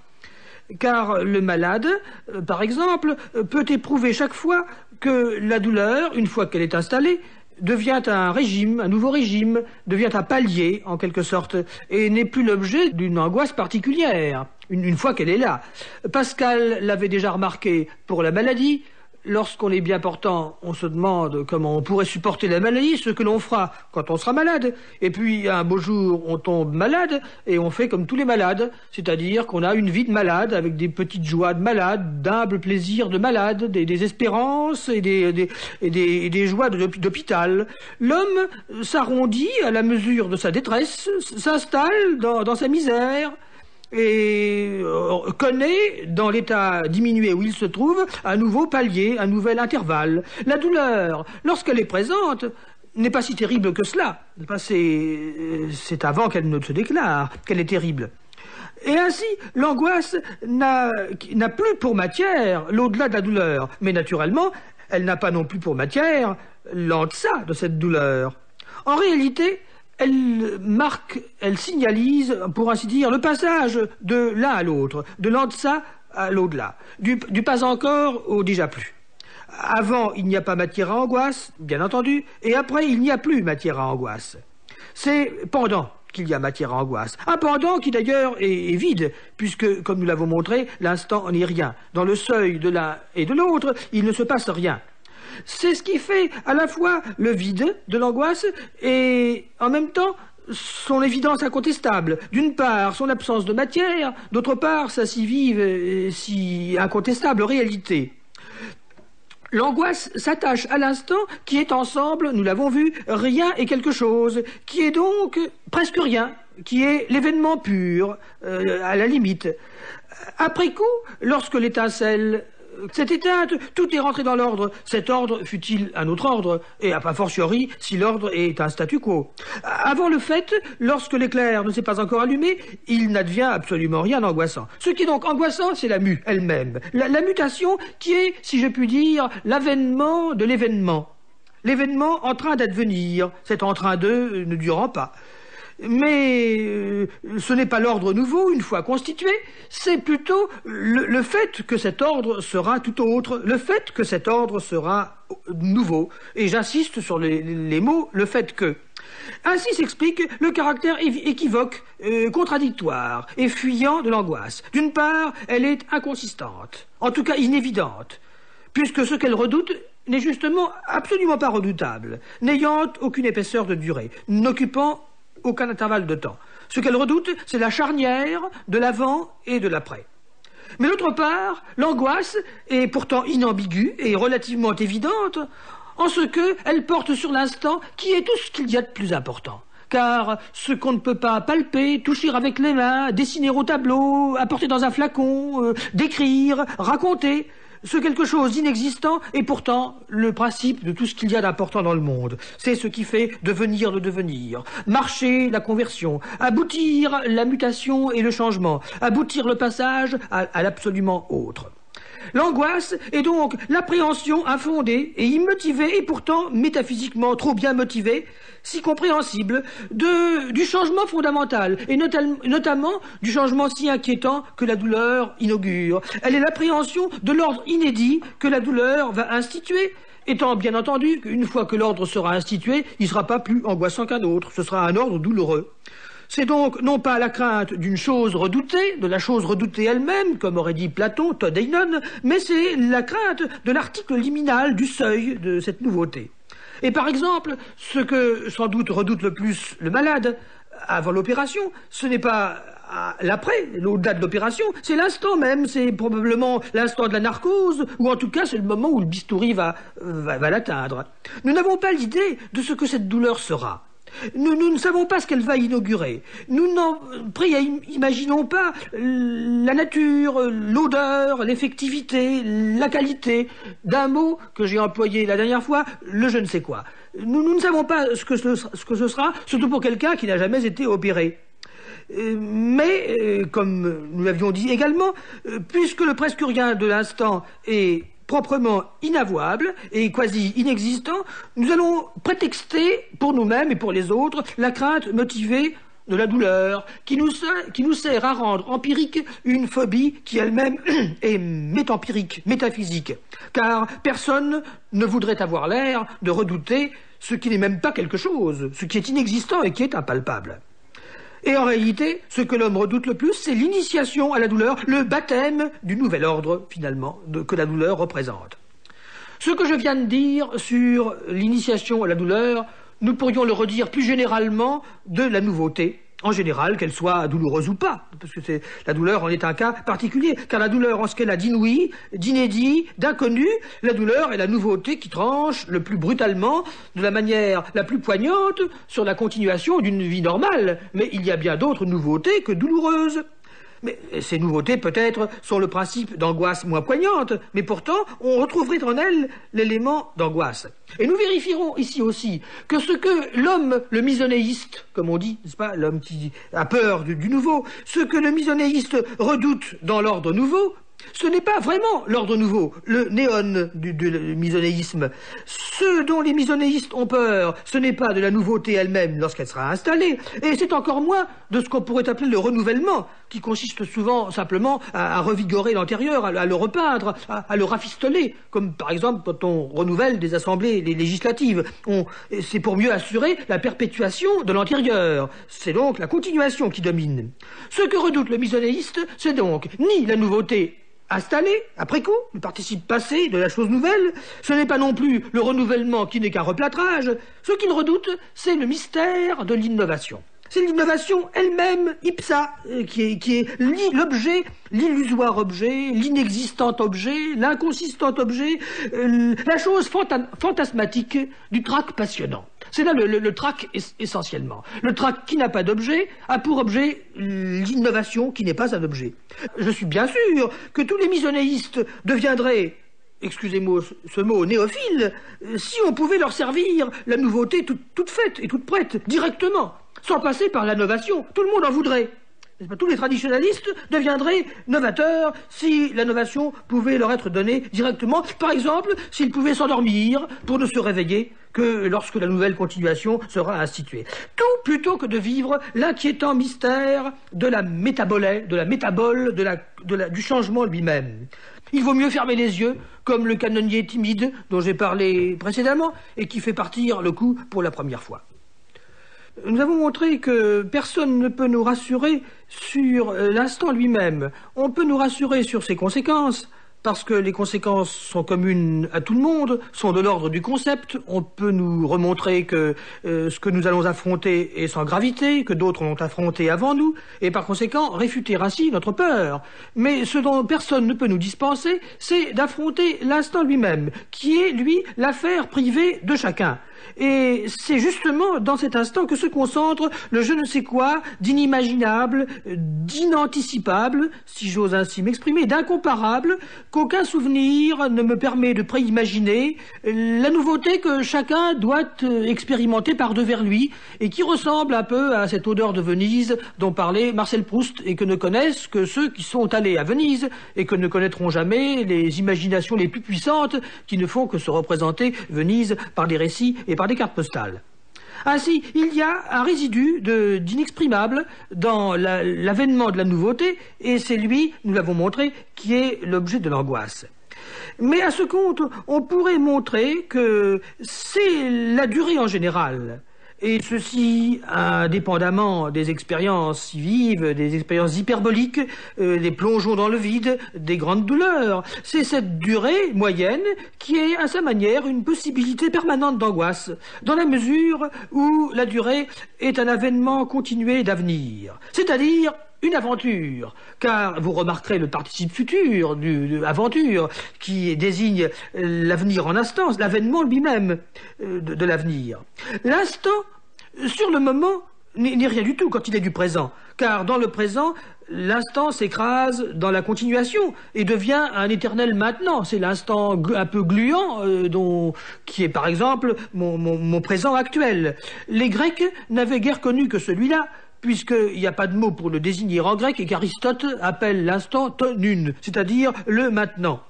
Car le malade, euh, par exemple, peut éprouver chaque fois que la douleur, une fois qu'elle est installée, devient un régime, un nouveau régime, devient un palier en quelque sorte, et n'est plus l'objet d'une angoisse particulière, une, fois qu'elle est là. Pascal l'avait déjà remarqué pour la maladie, lorsqu'on est bien portant, on se demande comment on pourrait supporter la maladie, ce que l'on fera quand on sera malade. Et puis, un beau jour, on tombe malade et on fait comme tous les malades, c'est-à-dire qu'on a une vie de malade avec des petites joies de malade, d'humbles plaisirs de malade, des, espérances et des, joies d'hôpital. L'homme s'arrondit à la mesure de sa détresse, s'installe dans sa misère et euh, connaît, dans l'état diminué où il se trouve, un nouveau palier, un nouvel intervalle. La douleur, lorsqu'elle est présente, n'est pas si terrible que cela. Euh, c'est avant qu'elle ne se déclare qu'elle est terrible. Et ainsi, l'angoisse n'a plus pour matière l'au-delà de la douleur, mais naturellement, elle n'a pas non plus pour matière l'en-deçà de cette douleur. En réalité, elle marque, elle signalise, pour ainsi dire, le passage de l'un à l'autre, de l'en-deçà à l'au-delà, du, pas encore au déjà plus. Avant, il n'y a pas matière à angoisse, bien entendu, et après, il n'y a plus matière à angoisse. C'est pendant qu'il y a matière à angoisse. Un pendant qui d'ailleurs est, vide, puisque, comme nous l'avons montré, l'instant n'est rien. Dans le seuil de l'un et de l'autre, il ne se passe rien. C'est ce qui fait à la fois le vide de l'angoisse et en même temps son évidence incontestable. D'une part, son absence de matière, d'autre part, sa si vive et si incontestable réalité. L'angoisse s'attache à l'instant qui est ensemble, nous l'avons vu, rien et quelque chose, qui est donc presque rien, qui est l'événement pur, euh, à la limite. Après coup, lorsque l'étincelle cette éteinte, tout est rentré dans l'ordre. Cet ordre fut-il un autre ordre, et à pas fortiori si l'ordre est un statu quo. Avant le fait, lorsque l'éclair ne s'est pas encore allumé, il n'advient absolument rien d'angoissant. Ce qui est donc angoissant, c'est la mue elle-même. La, la mutation qui est, si je puis dire, l'avènement de l'événement. L'événement en train d'advenir, cet en train de ne durant pas. Mais euh, ce n'est pas l'ordre nouveau, une fois constitué, c'est plutôt le, fait que cet ordre sera tout autre, le fait que cet ordre sera nouveau. Et j'insiste sur les, mots, le fait que. Ainsi s'explique le caractère équivoque, euh, contradictoire et fuyant de l'angoisse. D'une part, elle est inconsistante, en tout cas inévidente, puisque ce qu'elle redoute n'est justement absolument pas redoutable, n'ayant aucune épaisseur de durée, n'occupant aucun intervalle de temps. Ce qu'elle redoute, c'est la charnière de l'avant et de l'après. Mais d'autre part, l'angoisse est pourtant inambiguë et relativement évidente en ce qu'elle porte sur l'instant qui est tout ce qu'il y a de plus important. Car ce qu'on ne peut pas palper, toucher avec les mains, dessiner au tableau, apporter dans un flacon, euh, décrire, raconter, ce quelque chose d'inexistant est pourtant le principe de tout ce qu'il y a d'important dans le monde. C'est ce qui fait devenir le devenir, marcher la conversion, aboutir la mutation et le changement, aboutir le passage à, l'absolument autre. L'angoisse est donc l'appréhension infondée et immotivée et pourtant métaphysiquement trop bien motivée, si compréhensible, du changement fondamental et notamment du changement si inquiétant que la douleur inaugure. Elle est l'appréhension de l'ordre inédit que la douleur va instituer étant bien entendu qu'une fois que l'ordre sera institué, il ne sera pas plus angoissant qu'un autre, ce sera un ordre douloureux. C'est donc non pas la crainte d'une chose redoutée, de la chose redoutée elle-même, comme aurait dit Platon, Todd mais c'est la crainte de l'article liminal du seuil de cette nouveauté. Et par exemple, ce que sans doute redoute le plus le malade avant l'opération, ce n'est pas l'après, au-delà de l'opération, c'est l'instant même, c'est probablement l'instant de la narcose, ou en tout cas c'est le moment où le bistouri va, va l'atteindre. Nous n'avons pas l'idée de ce que cette douleur sera. Nous, ne savons pas ce qu'elle va inaugurer. Nous n'imaginons pas la nature, l'odeur, l'effectivité, la qualité d'un mot que j'ai employé la dernière fois, le je ne sais quoi. Nous, ne savons pas ce que ce, sera, surtout pour quelqu'un qui n'a jamais été opéré. Euh, mais, euh, comme nous l'avions dit également, euh, puisque le presque rien de l'instant est proprement inavouable et quasi inexistant, nous allons prétexter pour nous-mêmes et pour les autres la crainte motivée de la douleur, qui nous, sert, à rendre empirique une phobie qui elle-même [clears throat] est métampirique, métaphysique. Car personne ne voudrait avoir l'air de redouter ce qui n'est même pas quelque chose, ce qui est inexistant et qui est impalpable. Et en réalité, ce que l'homme redoute le plus, c'est l'initiation à la douleur, le baptême du nouvel ordre, finalement, que la douleur représente. Ce que je viens de dire sur l'initiation à la douleur, nous pourrions le redire plus généralement de la nouveauté, en général, qu'elle soit douloureuse ou pas, parce que la douleur en est un cas particulier, car la douleur en ce qu'elle a d'inouï, d'inédit, d'inconnu, la douleur est la nouveauté qui tranche le plus brutalement, de la manière la plus poignante, sur la continuation d'une vie normale. Mais il y a bien d'autres nouveautés que douloureuses. Mais ces nouveautés, peut-être, sont le principe d'angoisse moins poignante, mais pourtant, on retrouverait en elles l'élément d'angoisse. Et nous vérifierons ici aussi que ce que l'homme, le misonéiste, comme on dit, n'est-ce pas, l'homme qui a peur du, du nouveau, ce que le misonéiste redoute dans l'ordre nouveau, ce n'est pas vraiment l'ordre nouveau, le néon du, misonéisme. Ce dont les misonéistes ont peur, ce n'est pas de la nouveauté elle-même lorsqu'elle sera installée, et c'est encore moins de ce qu'on pourrait appeler le renouvellement, qui consiste souvent simplement à, revigorer l'antérieur, à, le repeindre, à, le rafistoler, comme par exemple quand on renouvelle des assemblées législatives. C'est pour mieux assurer la perpétuation de l'antérieur. C'est donc la continuation qui domine. Ce que redoute le misonéiste, c'est donc ni la nouveauté installé, après coup, le participe passé de la chose nouvelle. Ce n'est pas non plus le renouvellement qui n'est qu'un replâtrage. Ce qu'il redoute, c'est le mystère de l'innovation. C'est l'innovation elle-même, ipsa, euh, qui est, qui est l'objet, l'illusoire objet, l'inexistant objet, l'inconsistant objet, euh, la chose fantasmatique du trac passionnant. C'est là le, trac essentiellement. Le trac qui n'a pas d'objet a pour objet l'innovation qui n'est pas un objet. Je suis bien sûr que tous les misonéistes deviendraient excusez-moi ce mot, néophiles, si on pouvait leur servir la nouveauté toute faite et toute prête, directement sans passer par l'innovation. Tout le monde en voudrait. Tous les traditionnalistes deviendraient novateurs si l'innovation pouvait leur être donnée directement. Par exemple, s'ils pouvaient s'endormir pour ne se réveiller que lorsque la nouvelle continuation sera instituée. Tout plutôt que de vivre l'inquiétant mystère de la métabolée, de la métabole, du changement lui-même. Il vaut mieux fermer les yeux, comme le canonnier timide dont j'ai parlé précédemment, et qui fait partir le coup pour la première fois. Nous avons montré que personne ne peut nous rassurer sur euh, l'instant lui-même. On peut nous rassurer sur ses conséquences, parce que les conséquences sont communes à tout le monde, sont de l'ordre du concept. On peut nous remontrer que euh, ce que nous allons affronter est sans gravité, que d'autres l'ont affronté avant nous, et par conséquent réfuter ainsi notre peur. Mais ce dont personne ne peut nous dispenser, c'est d'affronter l'instant lui-même, qui est, lui, l'affaire privée de chacun. Et c'est justement dans cet instant que se concentre le je ne sais quoi d'inimaginable, d'inanticipable, si j'ose ainsi m'exprimer, d'incomparable, qu'aucun souvenir ne me permet de préimaginer, la nouveauté que chacun doit expérimenter par devers lui, et qui ressemble un peu à cette odeur de Venise dont parlait Marcel Proust, et que ne connaissent que ceux qui sont allés à Venise, et que ne connaîtront jamais les imaginations les plus puissantes qui ne font que se représenter Venise par des récits et par des cartes postales. Ainsi, il y a un résidu d'inexprimable dans l'avènement de la nouveauté, et c'est lui, nous l'avons montré, qui est l'objet de l'angoisse. Mais à ce compte, on pourrait montrer que c'est la durée en général et ceci indépendamment des expériences vives, des expériences hyperboliques, euh, des plongeons dans le vide, des grandes douleurs. C'est cette durée moyenne qui est à sa manière une possibilité permanente d'angoisse, dans la mesure où la durée est un avènement continué d'avenir, c'est-à-dire une aventure, car vous remarquerez le participe futur de aventure qui désigne l'avenir en instance, l'avènement lui-même euh, de, l'avenir. L'instant, sur le moment, n'est rien du tout quand il est du présent, car dans le présent, l'instant s'écrase dans la continuation et devient un éternel maintenant. C'est l'instant un peu gluant euh, dont, qui est par exemple mon présent actuel. Les Grecs n'avaient guère connu que celui-là, puisqu'il n'y a pas de mot pour le désigner en grec et qu'Aristote appelle l'instant tonune, c'est-à-dire le maintenant.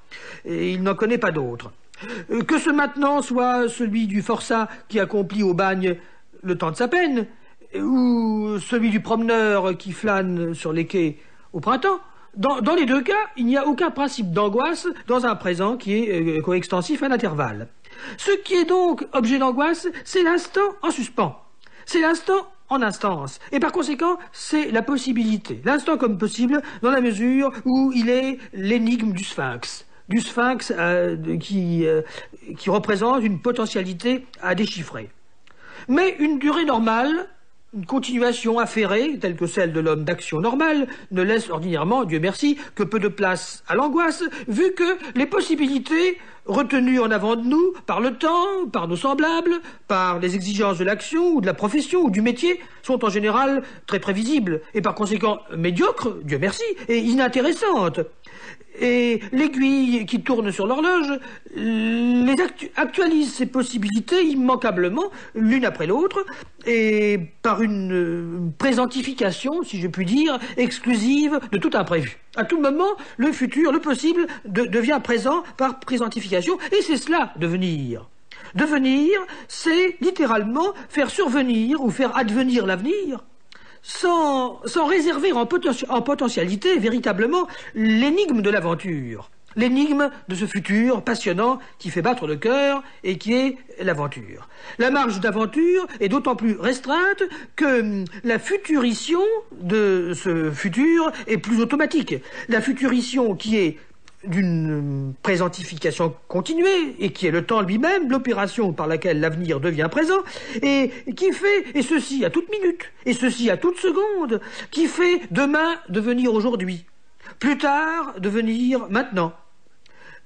Il n'en connaît pas d'autre. Euh, que ce maintenant soit celui du forçat qui accomplit au bagne le temps de sa peine, ou celui du promeneur qui flâne sur les quais au printemps, dans, les deux cas, il n'y a aucun principe d'angoisse dans un présent qui est euh, coextensif à l'intervalle. Ce qui est donc objet d'angoisse, c'est l'instant en suspens. C'est l'instant en instance. Et par conséquent, c'est la possibilité. L'instant comme possible dans la mesure où il est l'énigme du sphinx. Du sphinx euh, qui, euh, qui représente une potentialité à déchiffrer. Mais une durée normale une continuation affairée, telle que celle de l'homme d'action normale, ne laisse ordinairement, Dieu merci, que peu de place à l'angoisse, vu que les possibilités retenues en avant de nous par le temps, par nos semblables, par les exigences de l'action ou de la profession ou du métier, sont en général très prévisibles et par conséquent médiocres, Dieu merci, et inintéressantes et l'aiguille qui tourne sur l'horloge les actualise ces possibilités immanquablement l'une après l'autre et par une euh, présentification, si je puis dire, exclusive de tout imprévu. À tout moment, le futur, le possible, devient présent par présentification et c'est cela, devenir. Devenir, c'est littéralement faire survenir ou faire advenir l'avenir sans, réserver en, potentialité véritablement l'énigme de l'aventure, l'énigme de ce futur passionnant qui fait battre le cœur et qui est l'aventure. La marge d'aventure est d'autant plus restreinte que hum, la futurition de ce futur est plus automatique. La futurition qui est d'une présentification continuée, et qui est le temps lui-même, l'opération par laquelle l'avenir devient présent, et qui fait, et ceci à toute minute, et ceci à toute seconde, qui fait demain devenir aujourd'hui, plus tard devenir maintenant.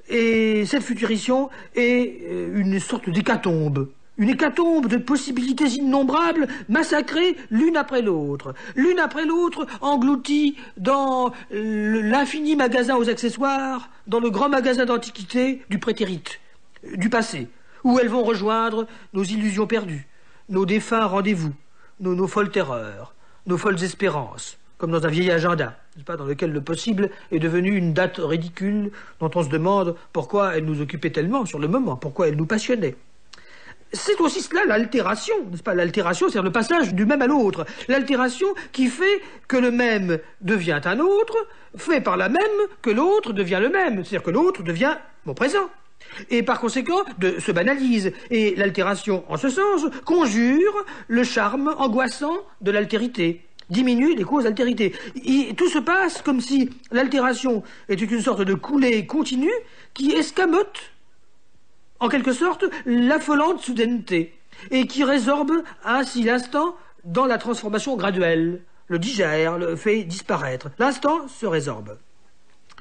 Et cette futurition est euh, une sorte d'hécatombe une hécatombe de possibilités innombrables massacrées l'une après l'autre, l'une après l'autre englouties dans l'infini magasin aux accessoires, dans le grand magasin d'antiquité du prétérite, du passé, où elles vont rejoindre nos illusions perdues, nos défunts rendez-vous, nos, nos folles terreurs, nos folles espérances, comme dans un vieil agenda, pas, dans lequel le possible est devenu une date ridicule dont on se demande pourquoi elle nous occupait tellement sur le moment, pourquoi elle nous passionnait c'est aussi cela l'altération, n'est-ce pas? L'altération, c'est-à-dire le passage du même à l'autre. L'altération qui fait que le même devient un autre, fait par la même que l'autre devient le même, c'est-à-dire que l'autre devient mon présent. Et par conséquent, de, se banalise. Et l'altération, en ce sens, conjure le charme angoissant de l'altérité. diminue les causes d'altérité. Tout se passe comme si l'altération était une sorte de coulée continue qui escamote, en quelque sorte, l'affolante soudaineté et qui résorbe ainsi l'instant dans la transformation graduelle, le digère, le fait disparaître. L'instant se résorbe.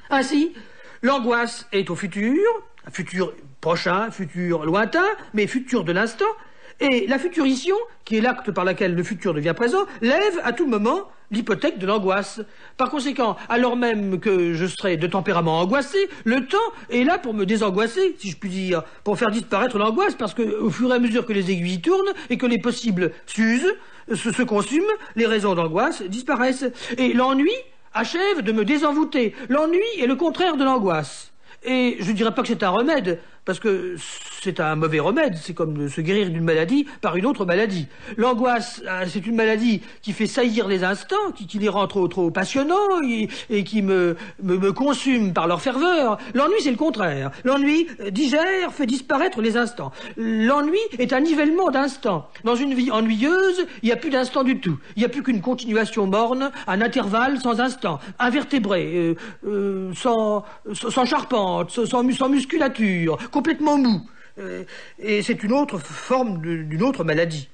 Ainsi, l'angoisse est au futur, futur prochain, futur lointain, mais futur de l'instant, et la futurition, qui est l'acte par lequel le futur devient présent, lève à tout moment l'hypothèque de l'angoisse. Par conséquent, alors même que je serai de tempérament angoissé, le temps est là pour me désangoisser, si je puis dire, pour faire disparaître l'angoisse, parce que au fur et à mesure que les aiguilles tournent et que les possibles s'usent, se, se consument, les raisons d'angoisse disparaissent. Et l'ennui achève de me désenvoûter. L'ennui est le contraire de l'angoisse. Et je ne dirais pas que c'est un remède, parce que c'est un mauvais remède, c'est comme se guérir d'une maladie par une autre maladie. L'angoisse, euh, c'est une maladie qui fait saillir les instants, qui, les rend trop, trop passionnants et, qui me, me, me, consume par leur ferveur. L'ennui, c'est le contraire. L'ennui euh, digère, fait disparaître les instants. L'ennui est un nivellement d'instants. Dans une vie ennuyeuse, il n'y a plus d'instants du tout. Il n'y a plus qu'une continuation morne, un intervalle sans instant, invertébré, euh, sans, sans charpente, sans, sans musculature, complètement mou. Euh, et c'est une autre forme d'une autre maladie.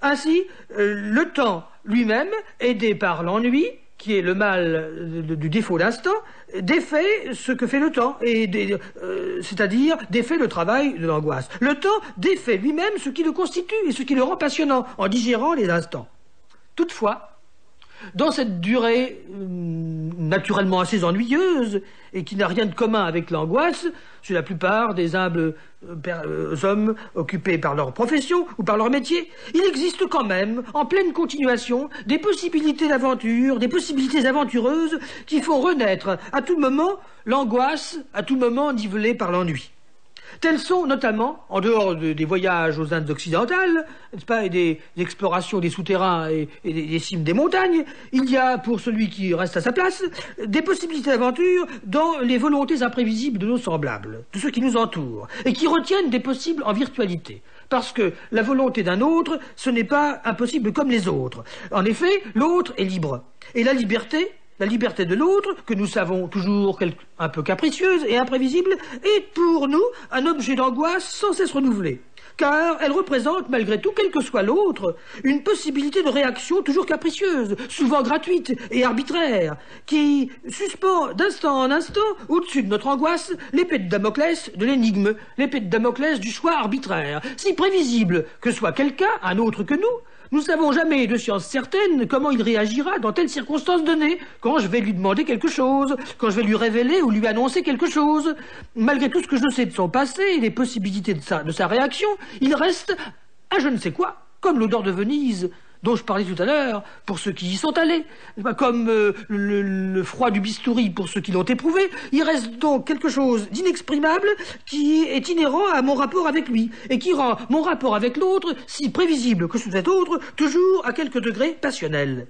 Ainsi, euh, le temps lui-même, aidé par l'ennui, qui est le mal du défaut d'instant, défait ce que fait le temps, euh, c'est-à-dire défait le travail de l'angoisse. Le temps défait lui-même ce qui le constitue et ce qui le rend passionnant en digérant les instants. Toutefois, dans cette durée euh, naturellement assez ennuyeuse et qui n'a rien de commun avec l'angoisse, chez la plupart des humbles euh, euh, hommes occupés par leur profession ou par leur métier, il existe quand même, en pleine continuation, des possibilités d'aventure, des possibilités aventureuses qui font renaître à tout moment l'angoisse, à tout moment nivelée par l'ennui. Tels sont notamment, en dehors des voyages aux Indes occidentales, pas, des, explorations des souterrains et, des, cimes des montagnes, il y a, pour celui qui reste à sa place, des possibilités d'aventure dans les volontés imprévisibles de nos semblables, de ceux qui nous entourent, et qui retiennent des possibles en virtualité. Parce que la volonté d'un autre, ce n'est pas impossible comme les autres. En effet, l'autre est libre. Et la liberté, la liberté de l'autre, que nous savons toujours un peu capricieuse et imprévisible, est pour nous un objet d'angoisse sans cesse renouvelé. Car elle représente, malgré tout, quel que soit l'autre, une possibilité de réaction toujours capricieuse, souvent gratuite et arbitraire, qui suspend d'instant en instant, au-dessus de notre angoisse, l'épée de Damoclès de l'énigme, l'épée de Damoclès du choix arbitraire, si prévisible que soit quelqu'un, un autre que nous, nous ne savons jamais de science certaine comment il réagira dans telle circonstance donnée, quand je vais lui demander quelque chose, quand je vais lui révéler ou lui annoncer quelque chose. Malgré tout ce que je sais de son passé et les possibilités de sa, de sa réaction, il reste un je ne sais quoi, comme l'odeur de Venise dont je parlais tout à l'heure, pour ceux qui y sont allés, comme euh, le, froid du bistouri pour ceux qui l'ont éprouvé, il reste donc quelque chose d'inexprimable qui est inhérent à mon rapport avec lui, et qui rend mon rapport avec l'autre si prévisible que sous cet autre, toujours à quelque degré passionnel.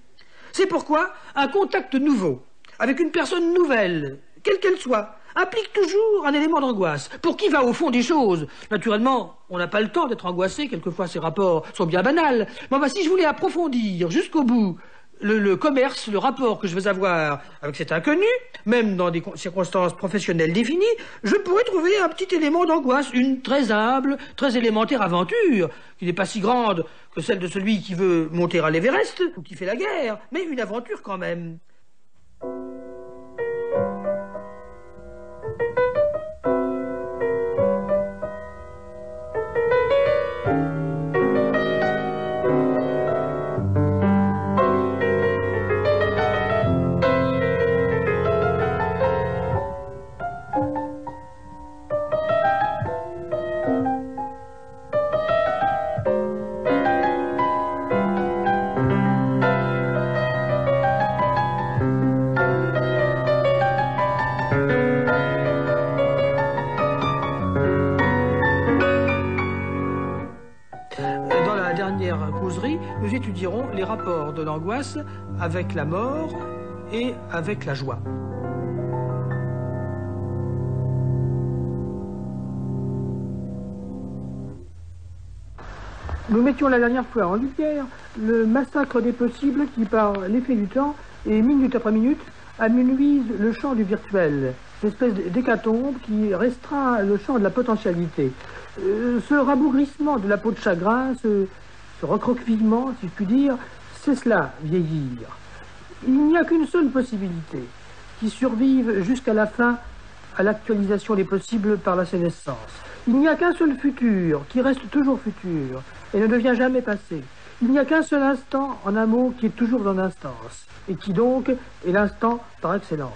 C'est pourquoi un contact nouveau, avec une personne nouvelle, quelle qu'elle soit, implique toujours un élément d'angoisse. Pour qui va au fond des choses Naturellement, on n'a pas le temps d'être angoissé, quelquefois ces rapports sont bien banals. Mais si je voulais approfondir jusqu'au bout le, commerce, le rapport que je veux avoir avec cet inconnu, même dans des circonstances professionnelles définies, je pourrais trouver un petit élément d'angoisse, une très humble, très élémentaire aventure, qui n'est pas si grande que celle de celui qui veut monter à l'Everest ou qui fait la guerre, mais une aventure quand même. Rapports de l'angoisse avec la mort et avec la joie. Nous mettions la dernière fois en lumière le massacre des possibles qui, par l'effet du temps et minute après minute, amenuise le champ du virtuel, une espèce d'hécatombe qui restreint le champ de la potentialité. Euh, ce rabougrissement de la peau de chagrin, ce, ce si je puis dire, c'est cela, vieillir. Il n'y a qu'une seule possibilité, qui survive jusqu'à la fin à l'actualisation des possibles par la sénescence. Il n'y a qu'un seul futur, qui reste toujours futur, et ne devient jamais passé. Il n'y a qu'un seul instant, en un mot, qui est toujours en instance, et qui donc est l'instant par excellence.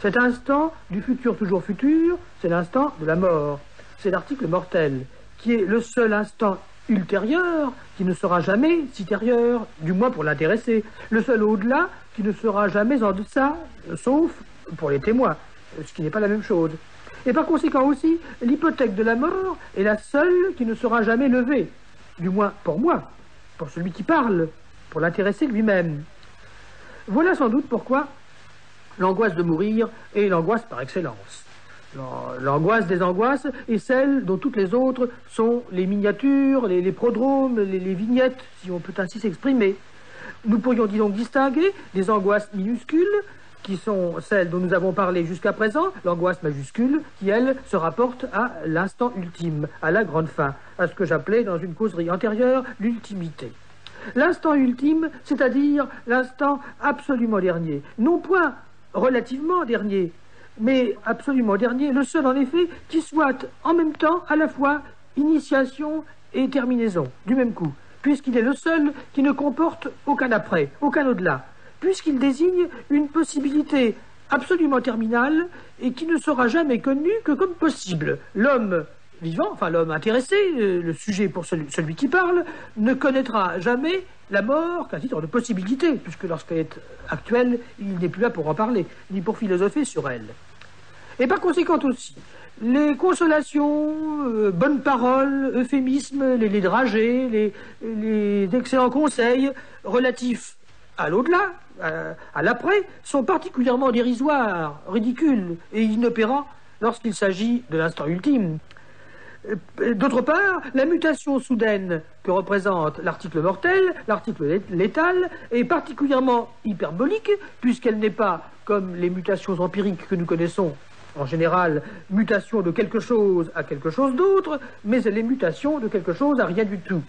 Cet instant du futur toujours futur, c'est l'instant de la mort. C'est l'article mortel, qui est le seul instant ultérieur qui ne sera jamais supérieur, du moins pour l'intéresser. Le seul au-delà qui ne sera jamais en deçà, sauf pour les témoins, ce qui n'est pas la même chose. Et par conséquent aussi, l'hypothèque de la mort est la seule qui ne sera jamais levée, du moins pour moi, pour celui qui parle, pour l'intéresser lui-même. Voilà sans doute pourquoi l'angoisse de mourir est l'angoisse par excellence. L'angoisse des angoisses est celle dont toutes les autres sont les miniatures, les, prodromes, les, vignettes, si on peut ainsi s'exprimer. Nous pourrions donc distinguer des angoisses minuscules, qui sont celles dont nous avons parlé jusqu'à présent, l'angoisse majuscule, qui, elle, se rapporte à l'instant ultime, à la grande fin, à ce que j'appelais dans une causerie antérieure l'ultimité. L'instant ultime, c'est-à-dire l'instant absolument dernier, non point relativement dernier, mais absolument dernier, le seul en effet qui soit en même temps à la fois initiation et terminaison, du même coup, puisqu'il est le seul qui ne comporte aucun après, aucun au-delà, puisqu'il désigne une possibilité absolument terminale et qui ne sera jamais connue que comme possible. L'homme vivant, enfin l'homme intéressé, euh, le sujet pour celui, qui parle, ne connaîtra jamais la mort qu'à titre de possibilité, puisque lorsqu'elle est actuelle, il n'est plus là pour en parler, ni pour philosopher sur elle. Et par conséquent aussi, les consolations, euh, bonnes paroles, euphémismes, les, dragées, les, excellents conseils relatifs à l'au-delà, à, l'après, sont particulièrement dérisoires, ridicules et inopérants lorsqu'il s'agit de l'instant ultime. D'autre part, la mutation soudaine que représente l'article mortel, l'article létal, est particulièrement hyperbolique, puisqu'elle n'est pas, comme les mutations empiriques que nous connaissons, en général, mutation de quelque chose à quelque chose d'autre, mais elle est mutation de quelque chose à rien du tout.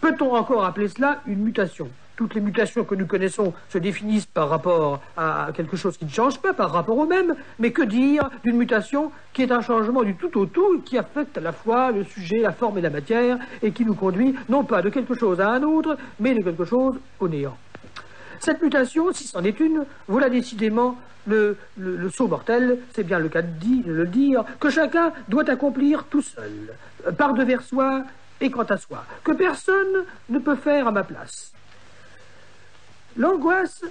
Peut-on encore appeler cela une mutation? Toutes les mutations que nous connaissons se définissent par rapport à quelque chose qui ne change pas, par rapport au même, mais que dire d'une mutation qui est un changement du tout au tout, qui affecte à la fois le sujet, la forme et la matière, et qui nous conduit non pas de quelque chose à un autre, mais de quelque chose au néant cette mutation, si c'en est une, voilà décidément le, saut mortel, c'est bien le cas de, le dire, que chacun doit accomplir tout seul, par devers soi et quant à soi, que personne ne peut faire à ma place. L'angoisse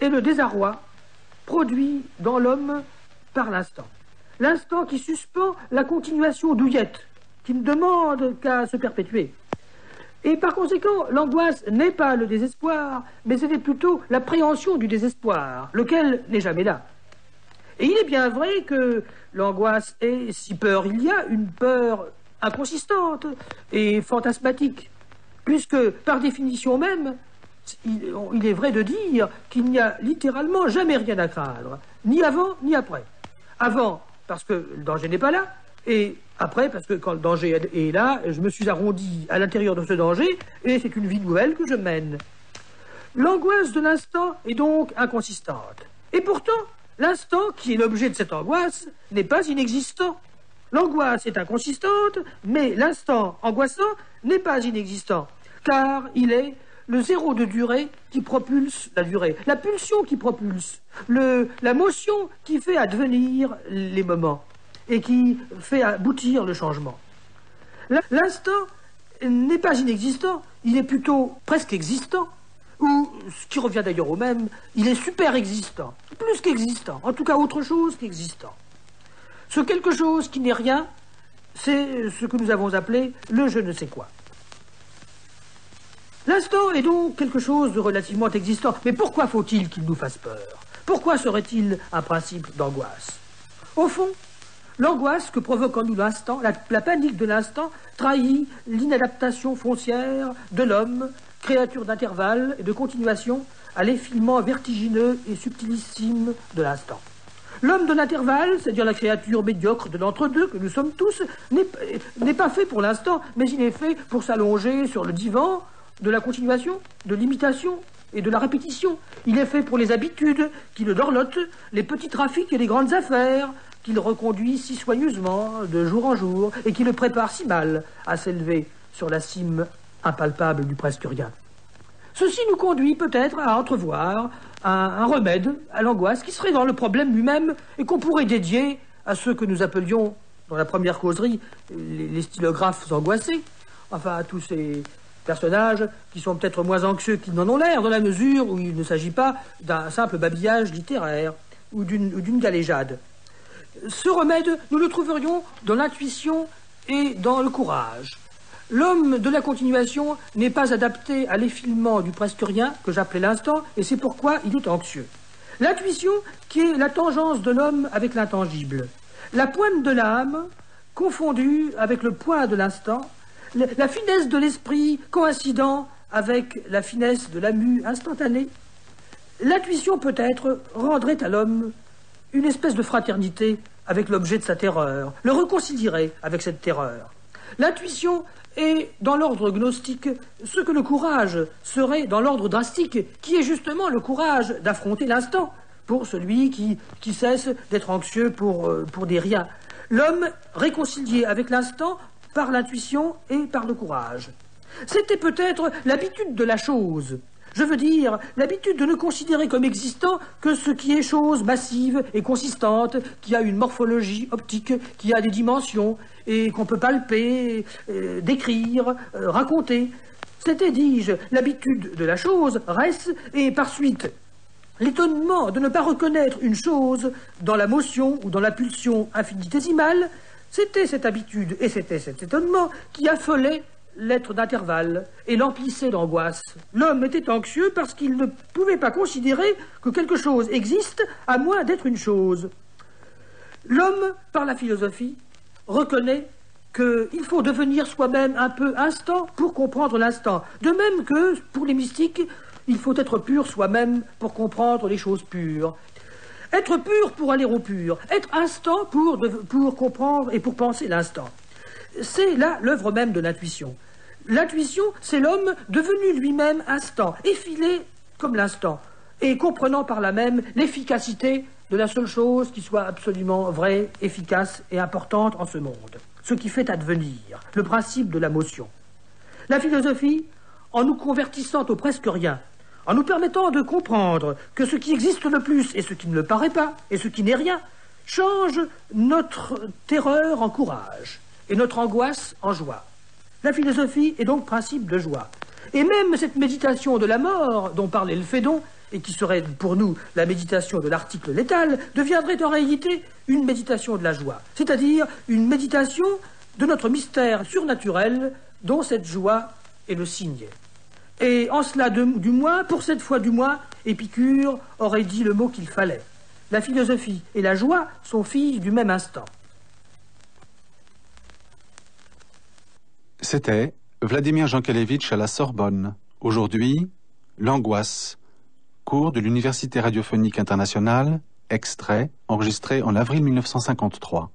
et le désarroi produits dans l'homme par l'instant. L'instant qui suspend la continuation douillette, qui ne demande qu'à se perpétuer. Et par conséquent, l'angoisse n'est pas le désespoir, mais c'est plutôt l'appréhension du désespoir, lequel n'est jamais là. Et il est bien vrai que l'angoisse est, si peur il y a, une peur inconsistante et fantasmatique, puisque par définition même, il, est vrai de dire qu'il n'y a littéralement jamais rien à craindre, ni avant ni après. Avant, parce que le danger n'est pas là, et après, parce que quand le danger est là, je me suis arrondi à l'intérieur de ce danger, et c'est une vie nouvelle que je mène. L'angoisse de l'instant est donc inconsistante. Et pourtant, l'instant qui est l'objet de cette angoisse n'est pas inexistant. L'angoisse est inconsistante, mais l'instant angoissant n'est pas inexistant, car il est le zéro de durée qui propulse la durée, la pulsion qui propulse, la motion qui fait advenir les moments et qui fait aboutir le changement. L'instant n'est pas inexistant, il est plutôt presque existant, ou, ce qui revient d'ailleurs au même, il est super existant, plus qu'existant, en tout cas autre chose qu'existant. Ce quelque chose qui n'est rien, c'est ce que nous avons appelé le je ne sais quoi. L'instant est donc quelque chose de relativement existant. Mais pourquoi faut-il qu'il nous fasse peur? Pourquoi serait-il un principe d'angoisse? Au fond, L'angoisse que provoque en nous l'instant, la, panique de l'instant, trahit l'inadaptation foncière de l'homme, créature d'intervalle et de continuation, à l'effilement vertigineux et subtilissime de l'instant. L'homme de l'intervalle, c'est-à-dire la créature médiocre de l'entre-deux que nous sommes tous, n'est pas fait pour l'instant, mais il est fait pour s'allonger sur le divan de la continuation, de l'imitation et de la répétition. Il est fait pour les habitudes qui le dorlotent, les petits trafics et les grandes affaires, qu'il reconduit si soigneusement de jour en jour et qui le prépare si mal à s'élever sur la cime impalpable du presque rien. Ceci nous conduit peut-être à entrevoir un, remède à l'angoisse qui serait dans le problème lui-même et qu'on pourrait dédier à ceux que nous appelions dans la première causerie les, stylographes angoissés, enfin à tous ces personnages qui sont peut-être moins anxieux qu'ils n'en ont l'air, dans la mesure où il ne s'agit pas d'un simple babillage littéraire ou d'une galéjade. Ce remède, nous le trouverions dans l'intuition et dans le courage. L'homme de la continuation n'est pas adapté à l'effilement du presque rien que j'appelais l'instant, et c'est pourquoi il est anxieux. L'intuition, qui est la tangence de l'homme avec l'intangible. La pointe de l'âme, confondue avec le poids de l'instant, la finesse de l'esprit coïncidant avec la finesse de la mue instantanée. L'intuition peut-être rendrait à l'homme une espèce de fraternité avec l'objet de sa terreur, le réconcilierait avec cette terreur. L'intuition est dans l'ordre gnostique ce que le courage serait dans l'ordre drastique, qui est justement le courage d'affronter l'instant pour celui qui, qui cesse d'être anxieux pour, euh, pour des riens. L'homme réconcilié avec l'instant par l'intuition et par le courage. C'était peut-être l'habitude de la chose, je veux dire, l'habitude de ne considérer comme existant que ce qui est chose massive et consistante, qui a une morphologie optique, qui a des dimensions, et qu'on peut palper, euh, décrire, euh, raconter. C'était, dis-je, l'habitude de la chose, reste, et par suite, l'étonnement de ne pas reconnaître une chose dans la motion ou dans la pulsion infinitésimale, c'était cette habitude et c'était cet étonnement qui affolait l'être d'intervalle et l'emplissait d'angoisse. L'homme était anxieux parce qu'il ne pouvait pas considérer que quelque chose existe à moins d'être une chose. L'homme, par la philosophie, reconnaît qu'il faut devenir soi-même un peu instant pour comprendre l'instant. De même que, pour les mystiques, il faut être pur soi-même pour comprendre les choses pures. Être pur pour aller au pur. Être instant pour, comprendre et pour penser l'instant. C'est là l'œuvre même de l'intuition. L'intuition, c'est l'homme devenu lui-même instant, effilé comme l'instant, et comprenant par là même l'efficacité de la seule chose qui soit absolument vraie, efficace et importante en ce monde, ce qui fait advenir, le principe de la motion. La philosophie, en nous convertissant au presque rien, en nous permettant de comprendre que ce qui existe le plus est ce qui ne le paraît pas, et ce qui n'est rien, change notre terreur en courage et notre angoisse en joie. La philosophie est donc principe de joie. Et même cette méditation de la mort dont parlait le Fédon, et qui serait pour nous la méditation de l'article létal, deviendrait en réalité une méditation de la joie, c'est-à-dire une méditation de notre mystère surnaturel dont cette joie est le signe. Et en cela, du moins, pour cette fois du moins, Épicure aurait dit le mot qu'il fallait. La philosophie et la joie sont filles du même instant. C'était Vladimir Jankelevitch à la Sorbonne. Aujourd'hui, L'angoisse. Cours de l'Université radiophonique internationale, extrait enregistré en avril 1953.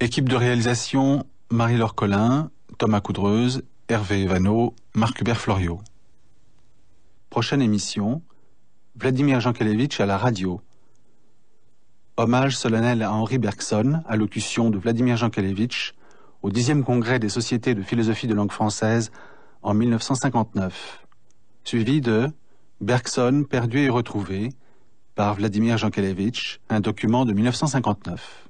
Équipe de réalisation Marie-Laure Collin, Thomas Coudreuse, Hervé Evano, Marc Hubert Florio. Prochaine émission Vladimir Jankelevitch à la radio. Hommage solennel à Henri Bergson, allocution de Vladimir Jankelevitch au dixième congrès des sociétés de philosophie de langue française en 1959, suivi de Bergson perdu et retrouvé par Vladimir Jankelevitch, un document de 1959.